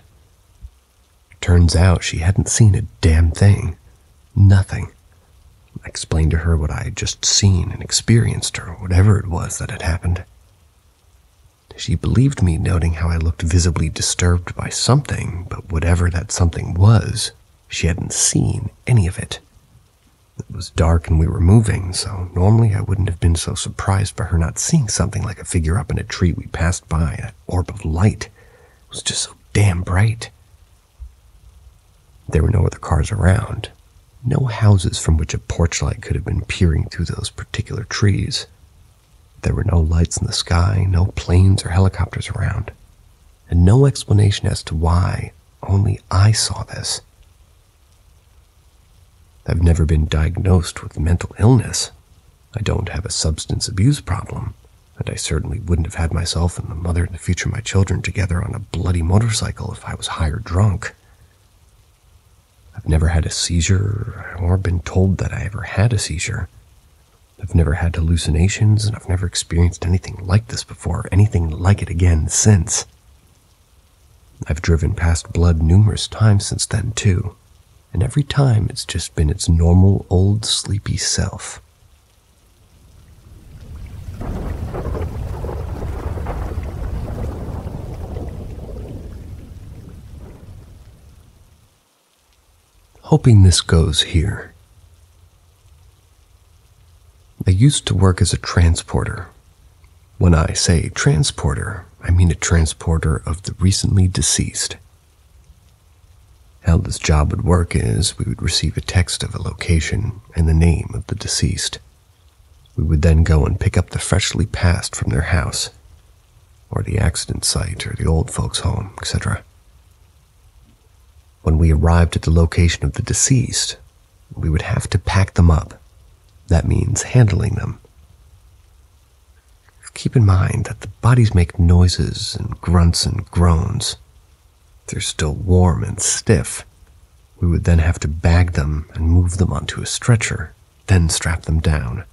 Turns out she hadn't seen a damn thing. Nothing. I explained to her what I had just seen and experienced, or whatever it was that had happened. She believed me, noting how I looked visibly disturbed by something, but whatever that something was, she hadn't seen any of it. It was dark and we were moving, so normally I wouldn't have been so surprised by her not seeing something like a figure up in a tree we passed by. That orb of light was just so damn bright. There were no other cars around, no houses from which a porch light could have been peering through those particular trees. There were no lights in the sky, no planes or helicopters around, and no explanation as to why only I saw this. I've never been diagnosed with mental illness. I don't have a substance abuse problem, and I certainly wouldn't have had myself and the mother and the future of my children together on a bloody motorcycle if I was high or drunk. I've never had a seizure or been told that I ever had a seizure. I've never had hallucinations, and I've never experienced anything like this before, anything like it again since. I've driven past blood numerous times since then, too, and every time it's just been its normal old sleepy self. Hoping this goes here. I used to work as a transporter. When I say transporter, I mean a transporter of the recently deceased. How this job would work is we would receive a text of a location and the name of the deceased. We would then go and pick up the freshly passed from their house, or the accident site, or the old folks' home, etc. When we arrived at the location of the deceased, we would have to pack them up. That means handling them. Keep in mind that the bodies make noises and grunts and groans. They're still warm and stiff. We would then have to bag them and move them onto a stretcher, then strap them down.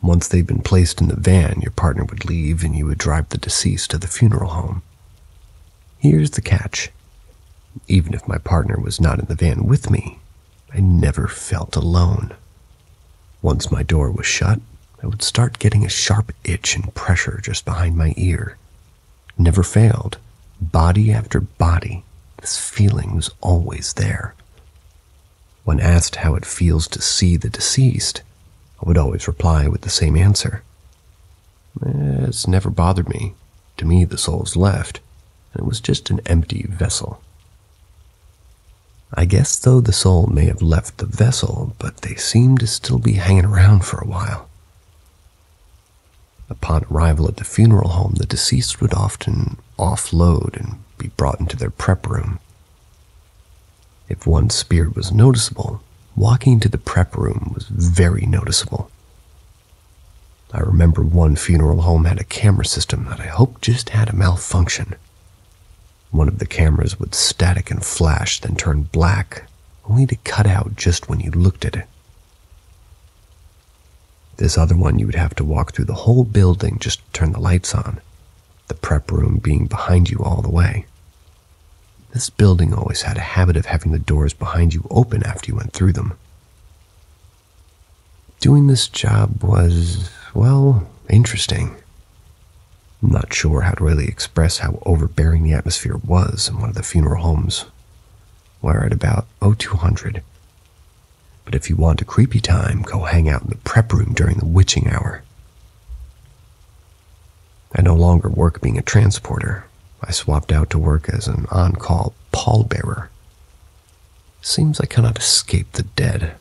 Once they've been placed in the van, your partner would leave and you would drive the deceased to the funeral home. Here's the catch even if my partner was not in the van with me, I never felt alone. Once my door was shut, I would start getting a sharp itch and pressure just behind my ear. Never failed. Body after body, this feeling was always there. When asked how it feels to see the deceased, I would always reply with the same answer. It's never bothered me. To me, the soul's left, and it was just an empty vessel. I guess, though, the soul may have left the vessel, but they seem to still be hanging around for a while. Upon arrival at the funeral home, the deceased would often offload and be brought into their prep room. If one spirit was noticeable, walking to the prep room was very noticeable. I remember one funeral home had a camera system that I hope just had a malfunction. One of the cameras would static and flash, then turn black, only to cut out just when you looked at it. This other one, you would have to walk through the whole building just to turn the lights on, the prep room being behind you all the way. This building always had a habit of having the doors behind you open after you went through them. Doing this job was, well, interesting. I'm not sure how to really express how overbearing the atmosphere was in one of the funeral homes. We're at about 0200. But if you want a creepy time, go hang out in the prep room during the witching hour. I no longer work being a transporter. I swapped out to work as an on call pallbearer. Seems I cannot escape the dead.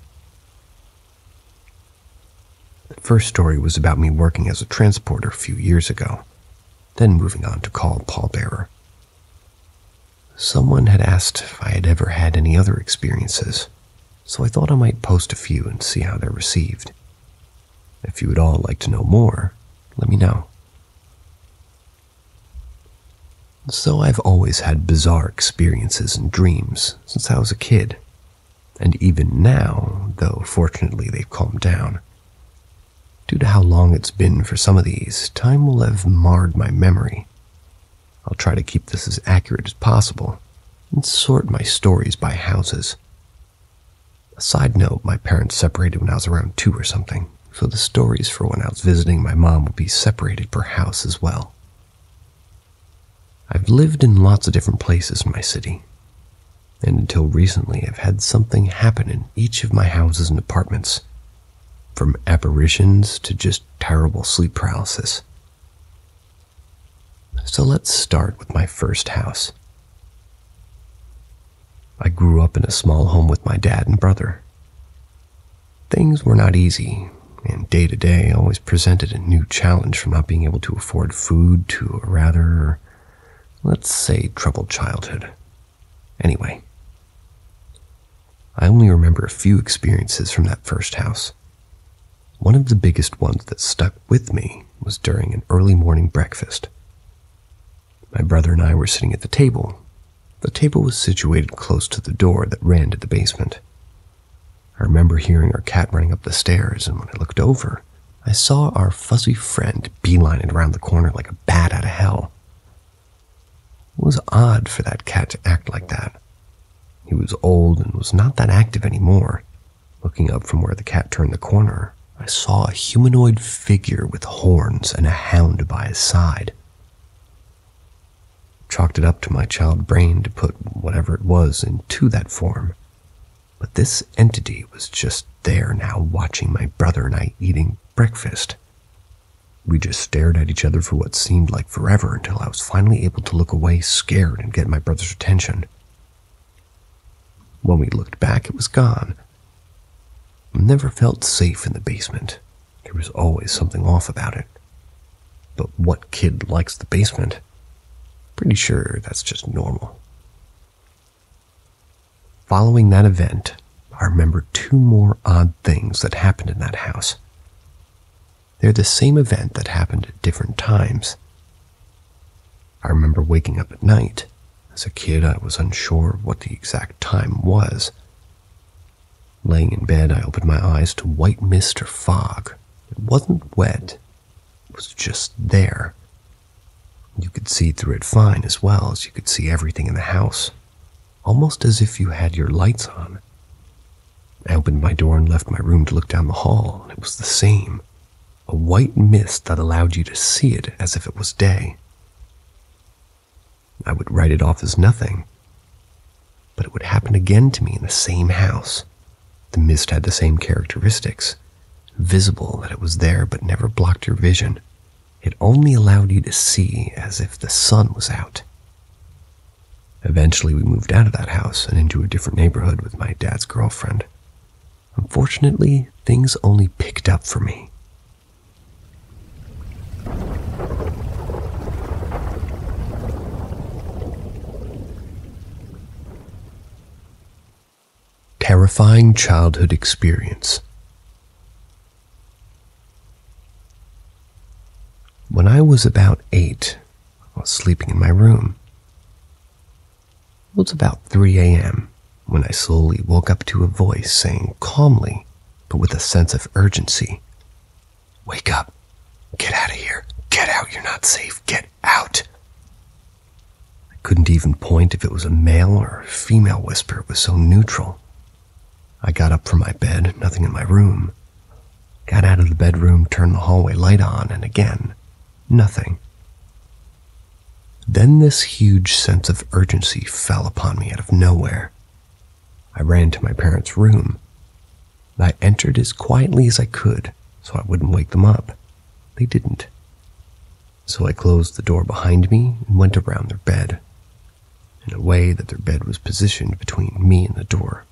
The first story was about me working as a transporter a few years ago then moving on to call pallbearer. Someone had asked if I had ever had any other experiences, so I thought I might post a few and see how they're received. If you would all like to know more, let me know. So I've always had bizarre experiences and dreams since I was a kid. And even now, though fortunately they've calmed down, Due to how long it's been for some of these, time will have marred my memory. I'll try to keep this as accurate as possible and sort my stories by houses. Side note my parents separated when I was around two or something, so the stories for when I was visiting my mom would be separated per house as well. I've lived in lots of different places in my city, and until recently I've had something happen in each of my houses and apartments from apparitions to just terrible sleep paralysis. So let's start with my first house. I grew up in a small home with my dad and brother. Things were not easy. and day to day always presented a new challenge from not being able to afford food to a rather, let's say, troubled childhood. Anyway, I only remember a few experiences from that first house. One of the biggest ones that stuck with me was during an early morning breakfast. My brother and I were sitting at the table. The table was situated close to the door that ran to the basement. I remember hearing our cat running up the stairs, and when I looked over, I saw our fuzzy friend beelining around the corner like a bat out of hell. It was odd for that cat to act like that. He was old and was not that active anymore. Looking up from where the cat turned the corner, I saw a humanoid figure with horns and a hound by his side. Chalked it up to my child brain to put whatever it was into that form. But this entity was just there now watching my brother and I eating breakfast. We just stared at each other for what seemed like forever until I was finally able to look away scared and get my brother's attention. When we looked back, it was gone. I never felt safe in the basement. There was always something off about it. But what kid likes the basement? Pretty sure that's just normal. Following that event, I remember two more odd things that happened in that house. They're the same event that happened at different times. I remember waking up at night. As a kid, I was unsure what the exact time was. Laying in bed, I opened my eyes to white mist or fog. It wasn't wet, it was just there. You could see through it fine as well as you could see everything in the house almost as if you had your lights on. I opened my door and left my room to look down the hall, and it was the same a white mist that allowed you to see it as if it was day. I would write it off as nothing, but it would happen again to me in the same house. The mist had the same characteristics visible that it was there but never blocked your vision. It only allowed you to see as if the sun was out. Eventually, we moved out of that house and into a different neighborhood with my dad's girlfriend. Unfortunately, things only picked up for me. Terrifying childhood experience. When I was about eight, I was sleeping in my room. It was about 3 a.m. when I slowly woke up to a voice saying calmly, but with a sense of urgency, Wake up! Get out of here! Get out! You're not safe! Get out! I couldn't even point if it was a male or female whisper. It was so neutral. I got up from my bed, nothing in my room. Got out of the bedroom, turned the hallway light on, and again, nothing. Then this huge sense of urgency fell upon me out of nowhere. I ran to my parents' room. I entered as quietly as I could so I wouldn't wake them up. They didn't. So I closed the door behind me and went around their bed, in a way that their bed was positioned between me and the door.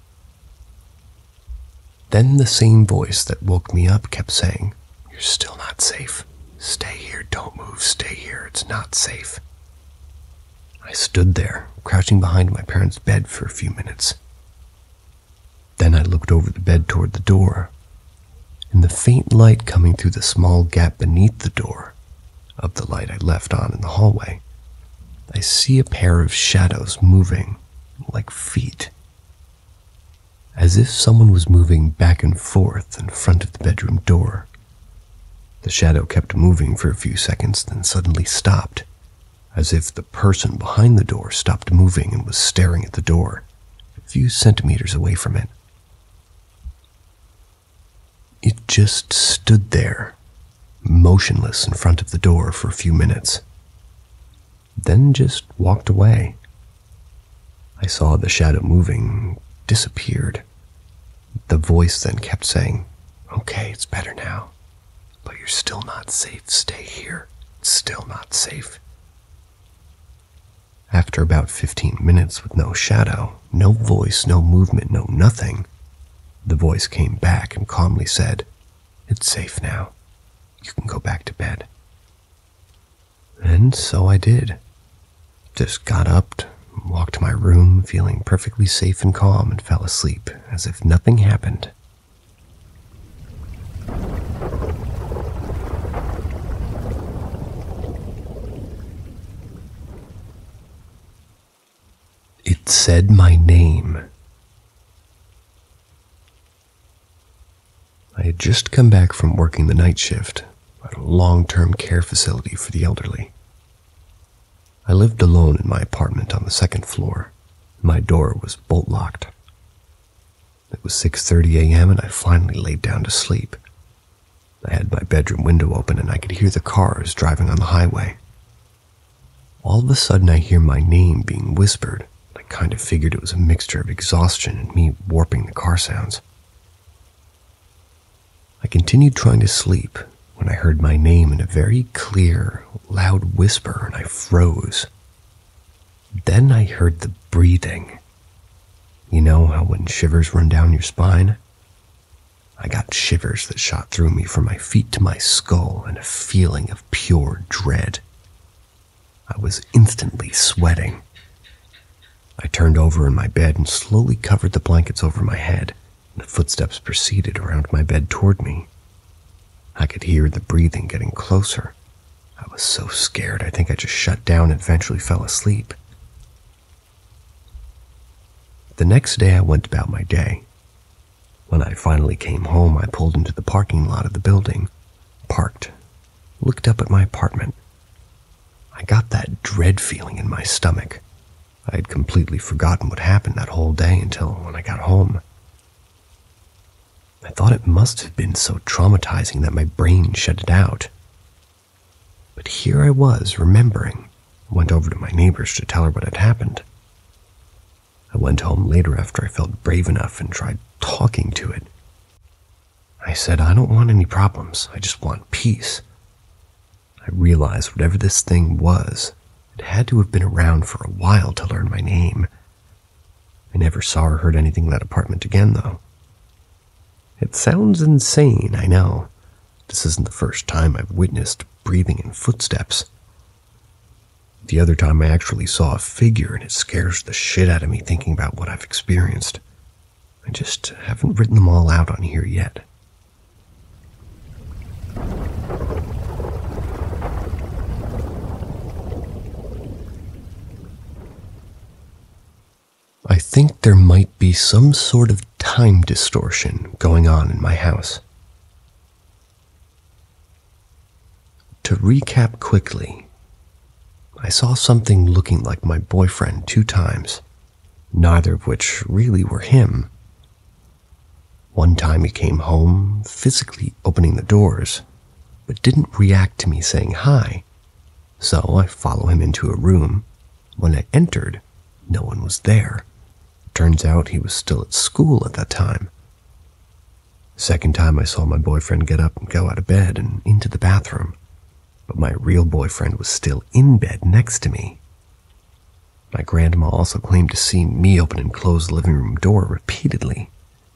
Then the same voice that woke me up kept saying, You're still not safe. Stay here, don't move, stay here, it's not safe. I stood there, crouching behind my parents' bed for a few minutes. Then I looked over the bed toward the door. In the faint light coming through the small gap beneath the door, of the light I left on in the hallway, I see a pair of shadows moving like feet. As if someone was moving back and forth in front of the bedroom door. The shadow kept moving for a few seconds, then suddenly stopped as if the person behind the door stopped moving and was staring at the door, a few centimeters away from it. It just stood there, motionless in front of the door for a few minutes, then just walked away. I saw the shadow moving, disappeared. The voice then kept saying, Okay, it's better now, but you're still not safe. Stay here. Still not safe. After about 15 minutes with no shadow, no voice, no movement, no nothing, the voice came back and calmly said, It's safe now. You can go back to bed. And so I did. Just got up, walked to my room, feeling perfectly safe and calm, and fell asleep as if nothing happened. It said my name. I had just come back from working the night shift at a long term care facility for the elderly. I lived alone in my apartment on the second floor. My door was bolt locked. It was 6:30 a.m. and I finally laid down to sleep. I had my bedroom window open and I could hear the cars driving on the highway. All of a sudden I hear my name being whispered. Kind of figured it was a mixture of exhaustion and me warping the car sounds. I continued trying to sleep when I heard my name in a very clear, loud whisper and I froze. Then I heard the breathing. You know how when shivers run down your spine? I got shivers that shot through me from my feet to my skull and a feeling of pure dread. I was instantly sweating. I turned over in my bed and slowly covered the blankets over my head. The footsteps proceeded around my bed toward me. I could hear the breathing getting closer. I was so scared, I think I just shut down and eventually fell asleep. The next day, I went about my day. When I finally came home, I pulled into the parking lot of the building, parked, looked up at my apartment. I got that dread feeling in my stomach. I had completely forgotten what happened that whole day until when I got home. I thought it must have been so traumatizing that my brain shut it out. But here I was, remembering. I Went over to my neighbor's to tell her what had happened. I went home later after I felt brave enough and tried talking to it. I said, I don't want any problems. I just want peace. I realized whatever this thing was, it had to have been around for a while to learn my name. I never saw or heard anything in that apartment again, though. It sounds insane, I know. This isn't the first time I've witnessed breathing and footsteps. The other time I actually saw a figure and it scares the shit out of me thinking about what I've experienced. I just haven't written them all out on here yet. I think there might be some sort of time distortion going on in my house. To recap quickly, I saw something looking like my boyfriend two times, neither of which really were him. One time he came home, physically opening the doors, but didn't react to me saying hi. So I follow him into a room. When I entered, no one was there. Turns out he was still at school at that time. Second time I saw my boyfriend get up and go out of bed and into the bathroom, but my real boyfriend was still in bed next to me. My grandma also claimed to see me open and close the living room door repeatedly,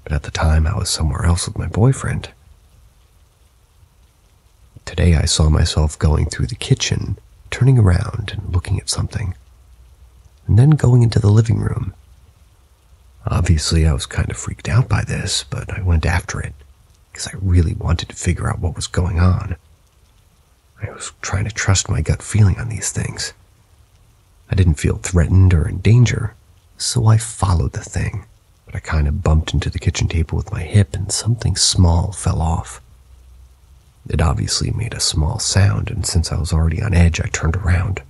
but at the time I was somewhere else with my boyfriend. Today I saw myself going through the kitchen, turning around and looking at something, and then going into the living room Obviously, I was kind of freaked out by this, but I went after it because I really wanted to figure out what was going on. I was trying to trust my gut feeling on these things. I didn't feel threatened or in danger, so I followed the thing, but I kind of bumped into the kitchen table with my hip and something small fell off. It obviously made a small sound, and since I was already on edge, I turned around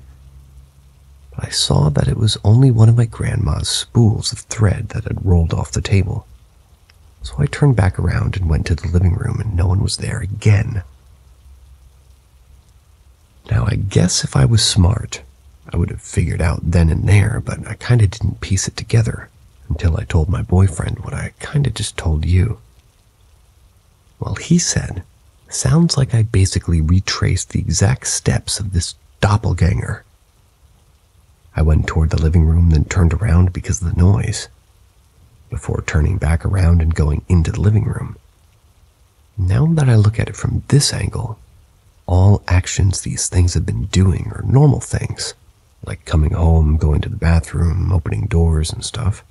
I saw that it was only one of my grandma's spools of thread that had rolled off the table. So I turned back around and went to the living room, and no one was there again. Now, I guess if I was smart, I would have figured out then and there, but I kind of didn't piece it together until I told my boyfriend what I kind of just told you. Well, he said, sounds like I basically retraced the exact steps of this doppelganger I went toward the living room, then turned around because of the noise, before turning back around and going into the living room. Now that I look at it from this angle, all actions these things have been doing are normal things, like coming home, going to the bathroom, opening doors and stuff.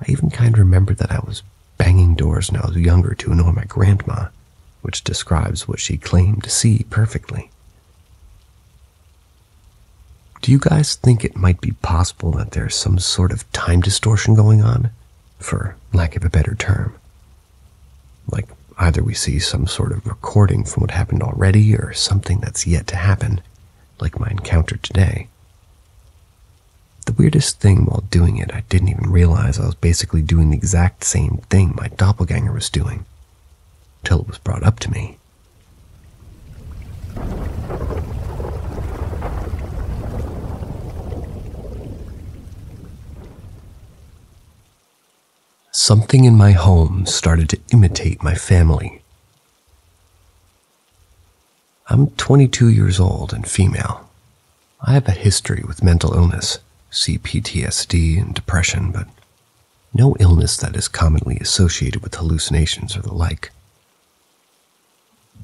I even kind of remember that I was banging doors when I was younger to annoy my grandma, which describes what she claimed to see perfectly. Do you guys think it might be possible that there's some sort of time distortion going on? For lack of a better term. Like either we see some sort of recording from what happened already or something that's yet to happen, like my encounter today. The weirdest thing while doing it, I didn't even realize I was basically doing the exact same thing my doppelganger was doing, till it was brought up to me. Something in my home started to imitate my family. I'm 22 years old and female. I have a history with mental illness, CPTSD, and depression, but no illness that is commonly associated with hallucinations or the like.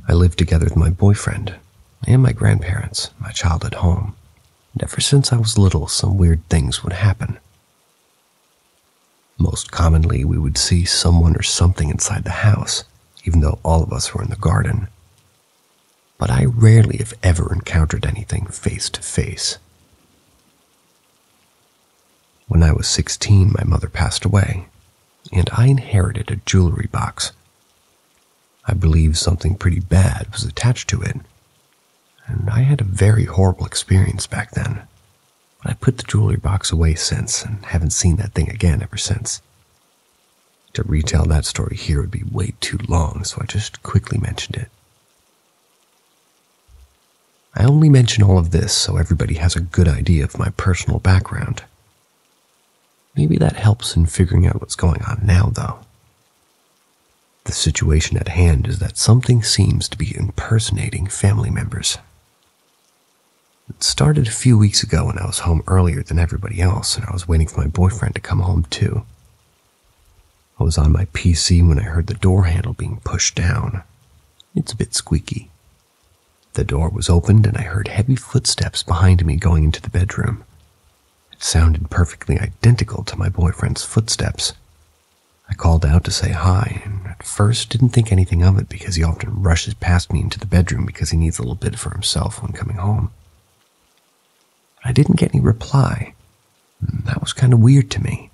I lived together with my boyfriend and my grandparents, my childhood home, and ever since I was little, some weird things would happen. Most commonly, we would see someone or something inside the house, even though all of us were in the garden. But I rarely, if ever, encountered anything face to face. When I was 16, my mother passed away, and I inherited a jewelry box. I believe something pretty bad was attached to it, and I had a very horrible experience back then. I put the jewelry box away since and haven't seen that thing again ever since. To retell that story here would be way too long, so I just quickly mentioned it. I only mention all of this so everybody has a good idea of my personal background. Maybe that helps in figuring out what's going on now, though. The situation at hand is that something seems to be impersonating family members. It started a few weeks ago when I was home earlier than everybody else, and I was waiting for my boyfriend to come home too. I was on my PC when I heard the door handle being pushed down. It's a bit squeaky. The door was opened, and I heard heavy footsteps behind me going into the bedroom. It sounded perfectly identical to my boyfriend's footsteps. I called out to say hi, and at first didn't think anything of it because he often rushes past me into the bedroom because he needs a little bit for himself when coming home. I didn't get any reply. That was kind of weird to me.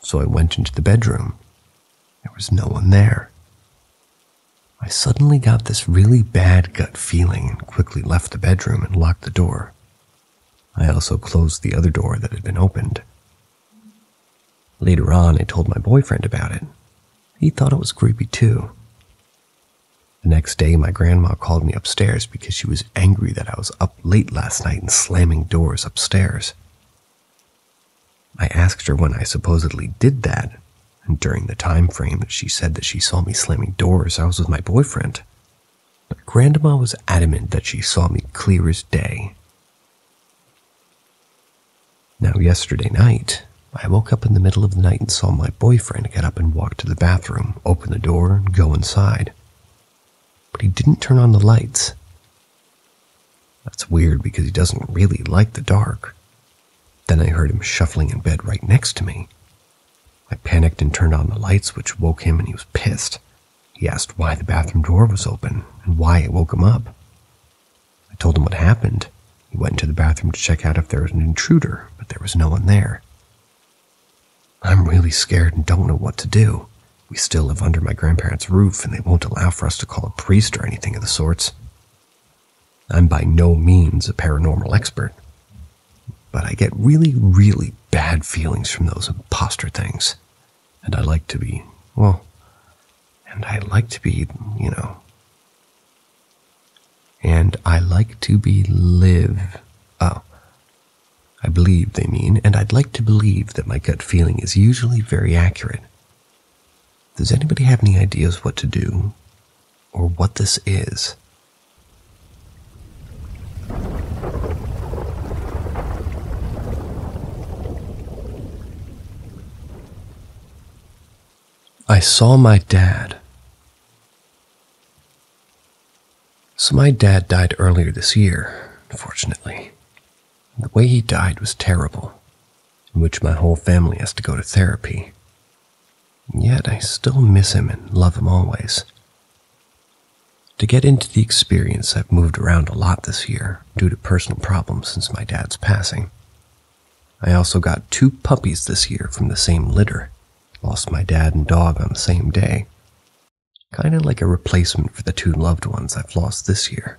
So I went into the bedroom. There was no one there. I suddenly got this really bad gut feeling and quickly left the bedroom and locked the door. I also closed the other door that had been opened. Later on, I told my boyfriend about it. He thought it was creepy too. The next day, my grandma called me upstairs because she was angry that I was up late last night and slamming doors upstairs. I asked her when I supposedly did that, and during the time frame that she said that she saw me slamming doors, I was with my boyfriend. But Grandma was adamant that she saw me clear as day. Now, yesterday night, I woke up in the middle of the night and saw my boyfriend get up and walk to the bathroom, open the door, and go inside but he didn't turn on the lights. That's weird because he doesn't really like the dark. Then I heard him shuffling in bed right next to me. I panicked and turned on the lights, which woke him, and he was pissed. He asked why the bathroom door was open and why it woke him up. I told him what happened. He went into the bathroom to check out if there was an intruder, but there was no one there. I'm really scared and don't know what to do. We still live under my grandparents' roof, and they won't allow for us to call a priest or anything of the sorts. I'm by no means a paranormal expert, but I get really, really bad feelings from those imposter things. And I like to be, well, and I like to be, you know, and I like to be live. Oh, I believe they mean, and I'd like to believe that my gut feeling is usually very accurate. Does anybody have any ideas what to do or what this is? I saw my dad. So, my dad died earlier this year, unfortunately. The way he died was terrible, in which my whole family has to go to therapy. Yet I still miss him and love him always. To get into the experience, I've moved around a lot this year due to personal problems since my dad's passing. I also got two puppies this year from the same litter. Lost my dad and dog on the same day. Kind of like a replacement for the two loved ones I've lost this year.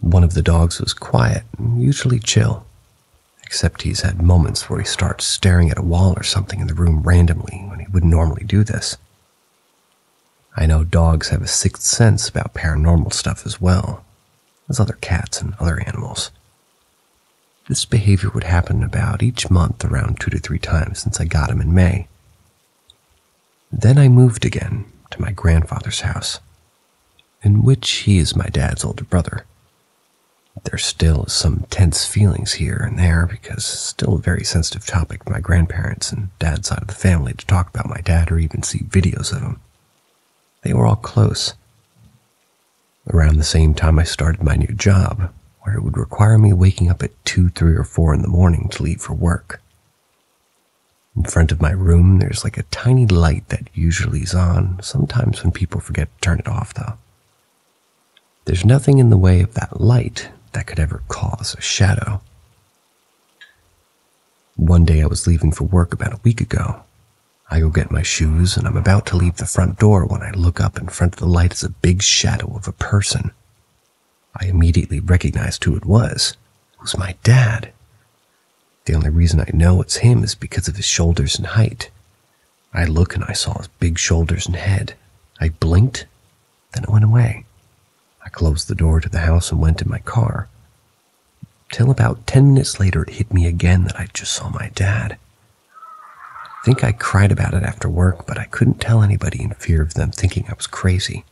One of the dogs was quiet and usually chill, except he's had moments where he starts staring at a wall or something in the room randomly when he wouldn't normally do this. I know dogs have a sixth sense about paranormal stuff as well as other cats and other animals. This behavior would happen about each month around two to three times since I got him in May. Then I moved again to my grandfather's house, in which he is my dad's older brother. There still some tense feelings here and there because it's still a very sensitive topic my grandparents and dad's side of the family to talk about my dad or even see videos of him. They were all close. Around the same time I started my new job, where it would require me waking up at 2, 3, or 4 in the morning to leave for work. In front of my room, there's like a tiny light that usually is on, sometimes when people forget to turn it off, though. There's nothing in the way of that light that could ever cause a shadow. One day I was leaving for work about a week ago, I go get my shoes and I'm about to leave the front door when I look up in front of the light as a big shadow of a person. I immediately recognized who it was. It was my dad. The only reason I know it's him is because of his shoulders and height. I look and I saw his big shoulders and head. I blinked, then it went away. I closed the door to the house and went in my car. Till about 10 minutes later, it hit me again that I just saw my dad think I cried about it after work, but I couldn't tell anybody in fear of them thinking I was crazy.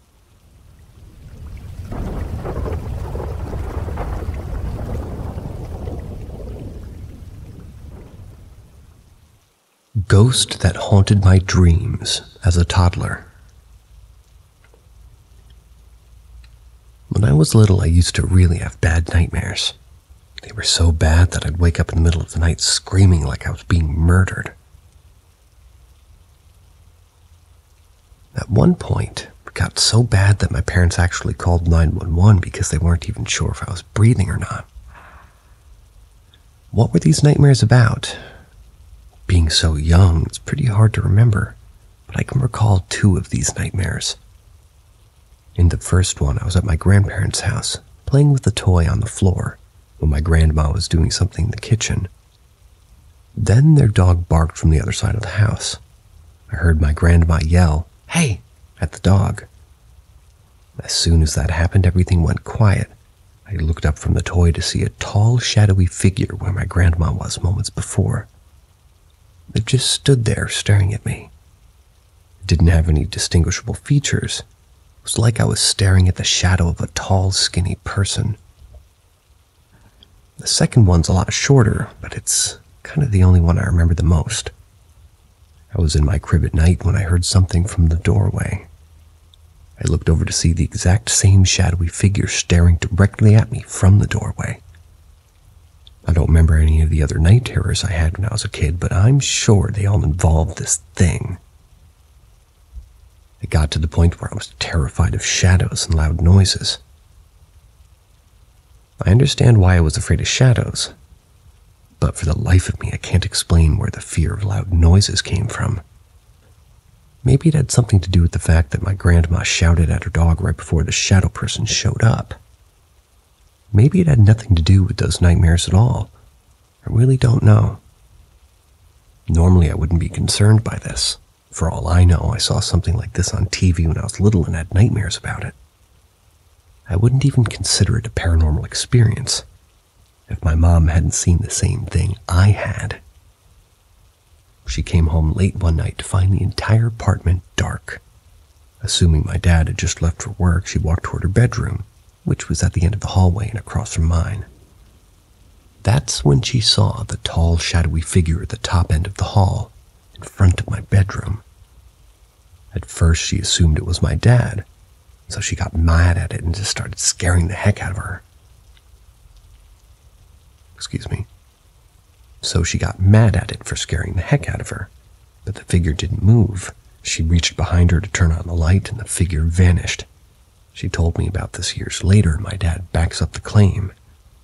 Ghost that haunted my dreams as a toddler. When I was little, I used to really have bad nightmares. They were so bad that I'd wake up in the middle of the night screaming like I was being murdered. At one point, it got so bad that my parents actually called 911 because they weren't even sure if I was breathing or not. What were these nightmares about? Being so young, it's pretty hard to remember, but I can recall two of these nightmares. In the first one, I was at my grandparents' house, playing with a toy on the floor, when my grandma was doing something in the kitchen. Then their dog barked from the other side of the house. I heard my grandma yell, Hey, at the dog. As soon as that happened, everything went quiet. I looked up from the toy to see a tall, shadowy figure where my grandma was moments before. It just stood there staring at me. It didn't have any distinguishable features. Was like I was staring at the shadow of a tall, skinny person. The second one's a lot shorter, but it's kind of the only one I remember the most. I was in my crib at night when I heard something from the doorway. I looked over to see the exact same shadowy figure staring directly at me from the doorway. I don't remember any of the other night terrors I had when I was a kid, but I'm sure they all involved this thing. It got to the point where I was terrified of shadows and loud noises. I understand why I was afraid of shadows, but for the life of me, I can't explain where the fear of loud noises came from. Maybe it had something to do with the fact that my grandma shouted at her dog right before the shadow person showed up. Maybe it had nothing to do with those nightmares at all. I really don't know. Normally, I wouldn't be concerned by this. For all I know, I saw something like this on TV when I was little and had nightmares about it. I wouldn't even consider it a paranormal experience if my mom hadn't seen the same thing I had. She came home late one night to find the entire apartment dark. Assuming my dad had just left for work, she walked toward her bedroom, which was at the end of the hallway and across from mine. That's when she saw the tall, shadowy figure at the top end of the hall, in front of my bedroom. At first, she assumed it was my dad, So she got mad at it and just started scaring the heck out of her. Excuse me. So she got mad at it for scaring the heck out of her. But the figure didn't move. She reached behind her to turn on the light, and the figure vanished. She told me about this years later, and my dad backs up the claim,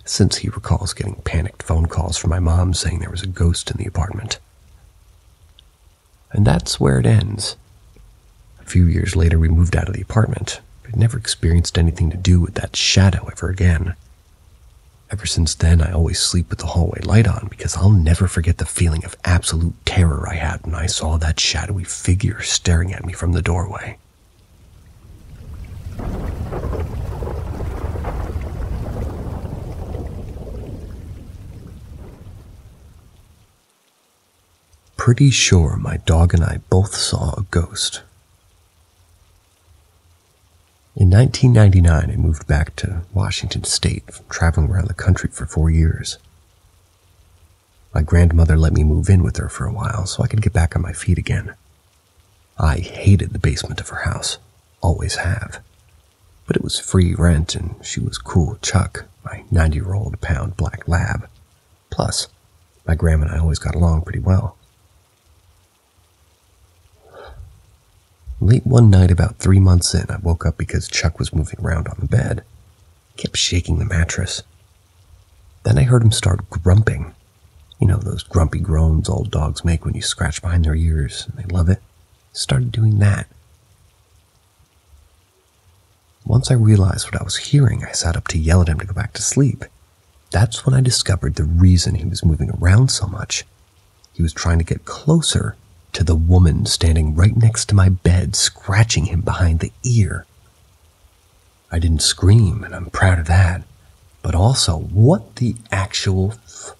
since he recalls getting panicked phone calls from my mom saying there was a ghost in the apartment. And that's where it ends. A few years later, we moved out of the apartment, but never experienced anything to do with that shadow ever again. Ever since then, I always sleep with the hallway light on because I'll never forget the feeling of absolute terror I had when I saw that shadowy figure staring at me from the doorway. Pretty sure my dog and I both saw a ghost. In 1999, I moved back to Washington State, from traveling around the country for four years. My grandmother let me move in with her for a while so I could get back on my feet again. I hated the basement of her house, always have. But it was free rent and she was cool Chuck, my 90 year old pound black lab. Plus, my grandma and I always got along pretty well. Late one night, about three months in, I woke up because Chuck was moving around on the bed. He kept shaking the mattress. Then I heard him start grumping. You know, those grumpy groans old dogs make when you scratch behind their ears, and they love it. Started doing that. Once I realized what I was hearing, I sat up to yell at him to go back to sleep. That's when I discovered the reason he was moving around so much. He was trying to get closer to the woman standing right next to my bed, scratching him behind the ear. I didn't scream, and I'm proud of that. But also, what the actual f-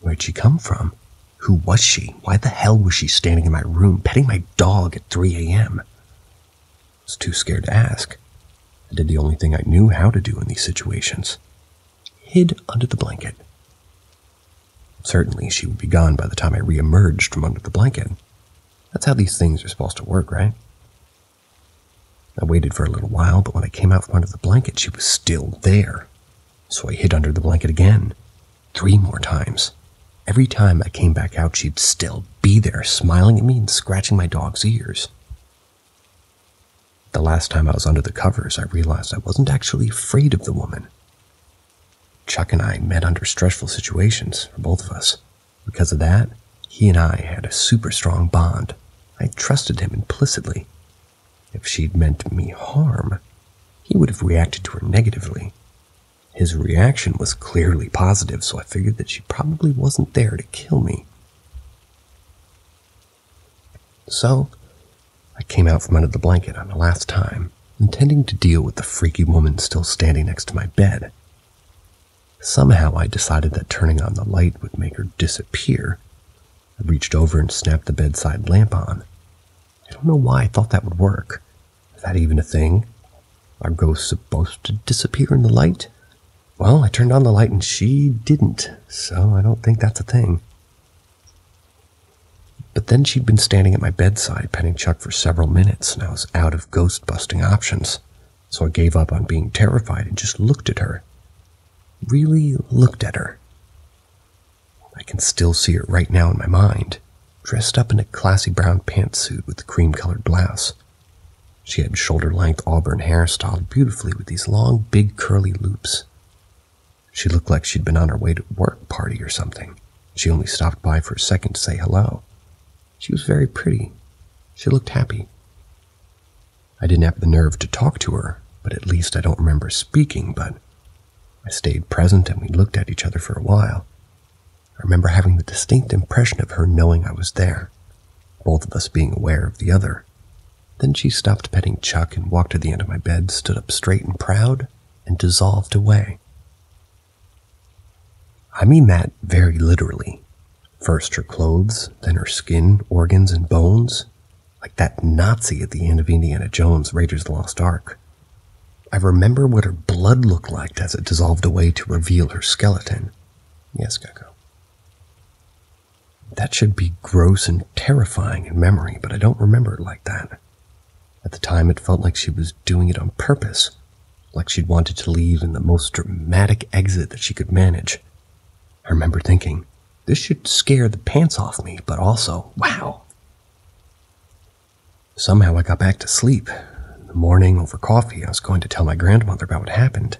Where'd she come from? Who was she? Why the hell was she standing in my room petting my dog at 3 a.m.? I was too scared to ask. I did the only thing I knew how to do in these situations hid under the blanket. Certainly, she would be gone by the time I reemerged from under the blanket. That's how these things are supposed to work, right? I waited for a little while, but when I came out from under the blanket, she was still there. So I hid under the blanket again, three more times. Every time I came back out, she'd still be there, smiling at me and scratching my dog's ears. The last time I was under the covers, I realized I wasn't actually afraid of the woman. Chuck and I met under stressful situations for both of us. Because of that, he and I had a super strong bond. I trusted him implicitly. If she'd meant me harm, he would have reacted to her negatively. His reaction was clearly positive, so I figured that she probably wasn't there to kill me. So, I came out from under the blanket on the last time, intending to deal with the freaky woman still standing next to my bed. Somehow I decided that turning on the light would make her disappear. I reached over and snapped the bedside lamp on. I don't know why I thought that would work. Is that even a thing? Are ghosts supposed to disappear in the light? Well, I turned on the light and she didn't, so I don't think that's a thing. But then she'd been standing at my bedside petting Chuck for several minutes, and I was out of ghost busting options. So I gave up on being terrified and just looked at her really looked at her. I can still see her right now in my mind, dressed up in a classy brown pantsuit with a cream colored blouse. She had shoulder length auburn hair styled beautifully with these long, big, curly loops. She looked like she'd been on her way to work party or something. She only stopped by for a second to say hello. She was very pretty. She looked happy. I didn't have the nerve to talk to her, but at least I don't remember speaking, but I stayed present and we looked at each other for a while. I remember having the distinct impression of her knowing I was there, both of us being aware of the other. Then she stopped petting Chuck and walked to the end of my bed, stood up straight and proud, and dissolved away. I mean that very literally. First her clothes, then her skin, organs, and bones, like that Nazi at the end of Indiana Jones' Raiders of the Lost Ark. I remember what her blood looked like as it dissolved away to reveal her skeleton. Yes, Gecko. That should be gross and terrifying in memory, but I don't remember it like that. At the time, it felt like she was doing it on purpose, like she'd wanted to leave in the most dramatic exit that she could manage. I remember thinking, this should scare the pants off me, but also, wow. Somehow I got back to sleep. In the morning, over coffee, I was going to tell my grandmother about what happened,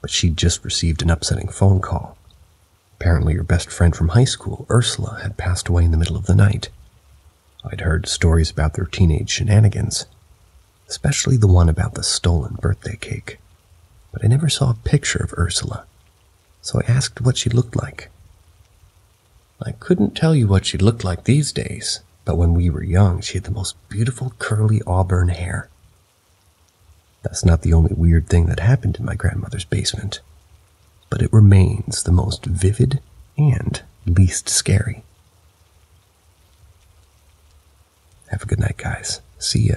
but she'd just received an upsetting phone call. Apparently, her best friend from high school, Ursula, had passed away in the middle of the night. I'd heard stories about their teenage shenanigans, especially the one about the stolen birthday cake, but I never saw a picture of Ursula, so I asked what she looked like. I couldn't tell you what she looked like these days, but when we were young, she had the most beautiful curly auburn hair. That's not the only weird thing that happened in my grandmother's basement, but it remains the most vivid and least scary. Have a good night, guys. See ya.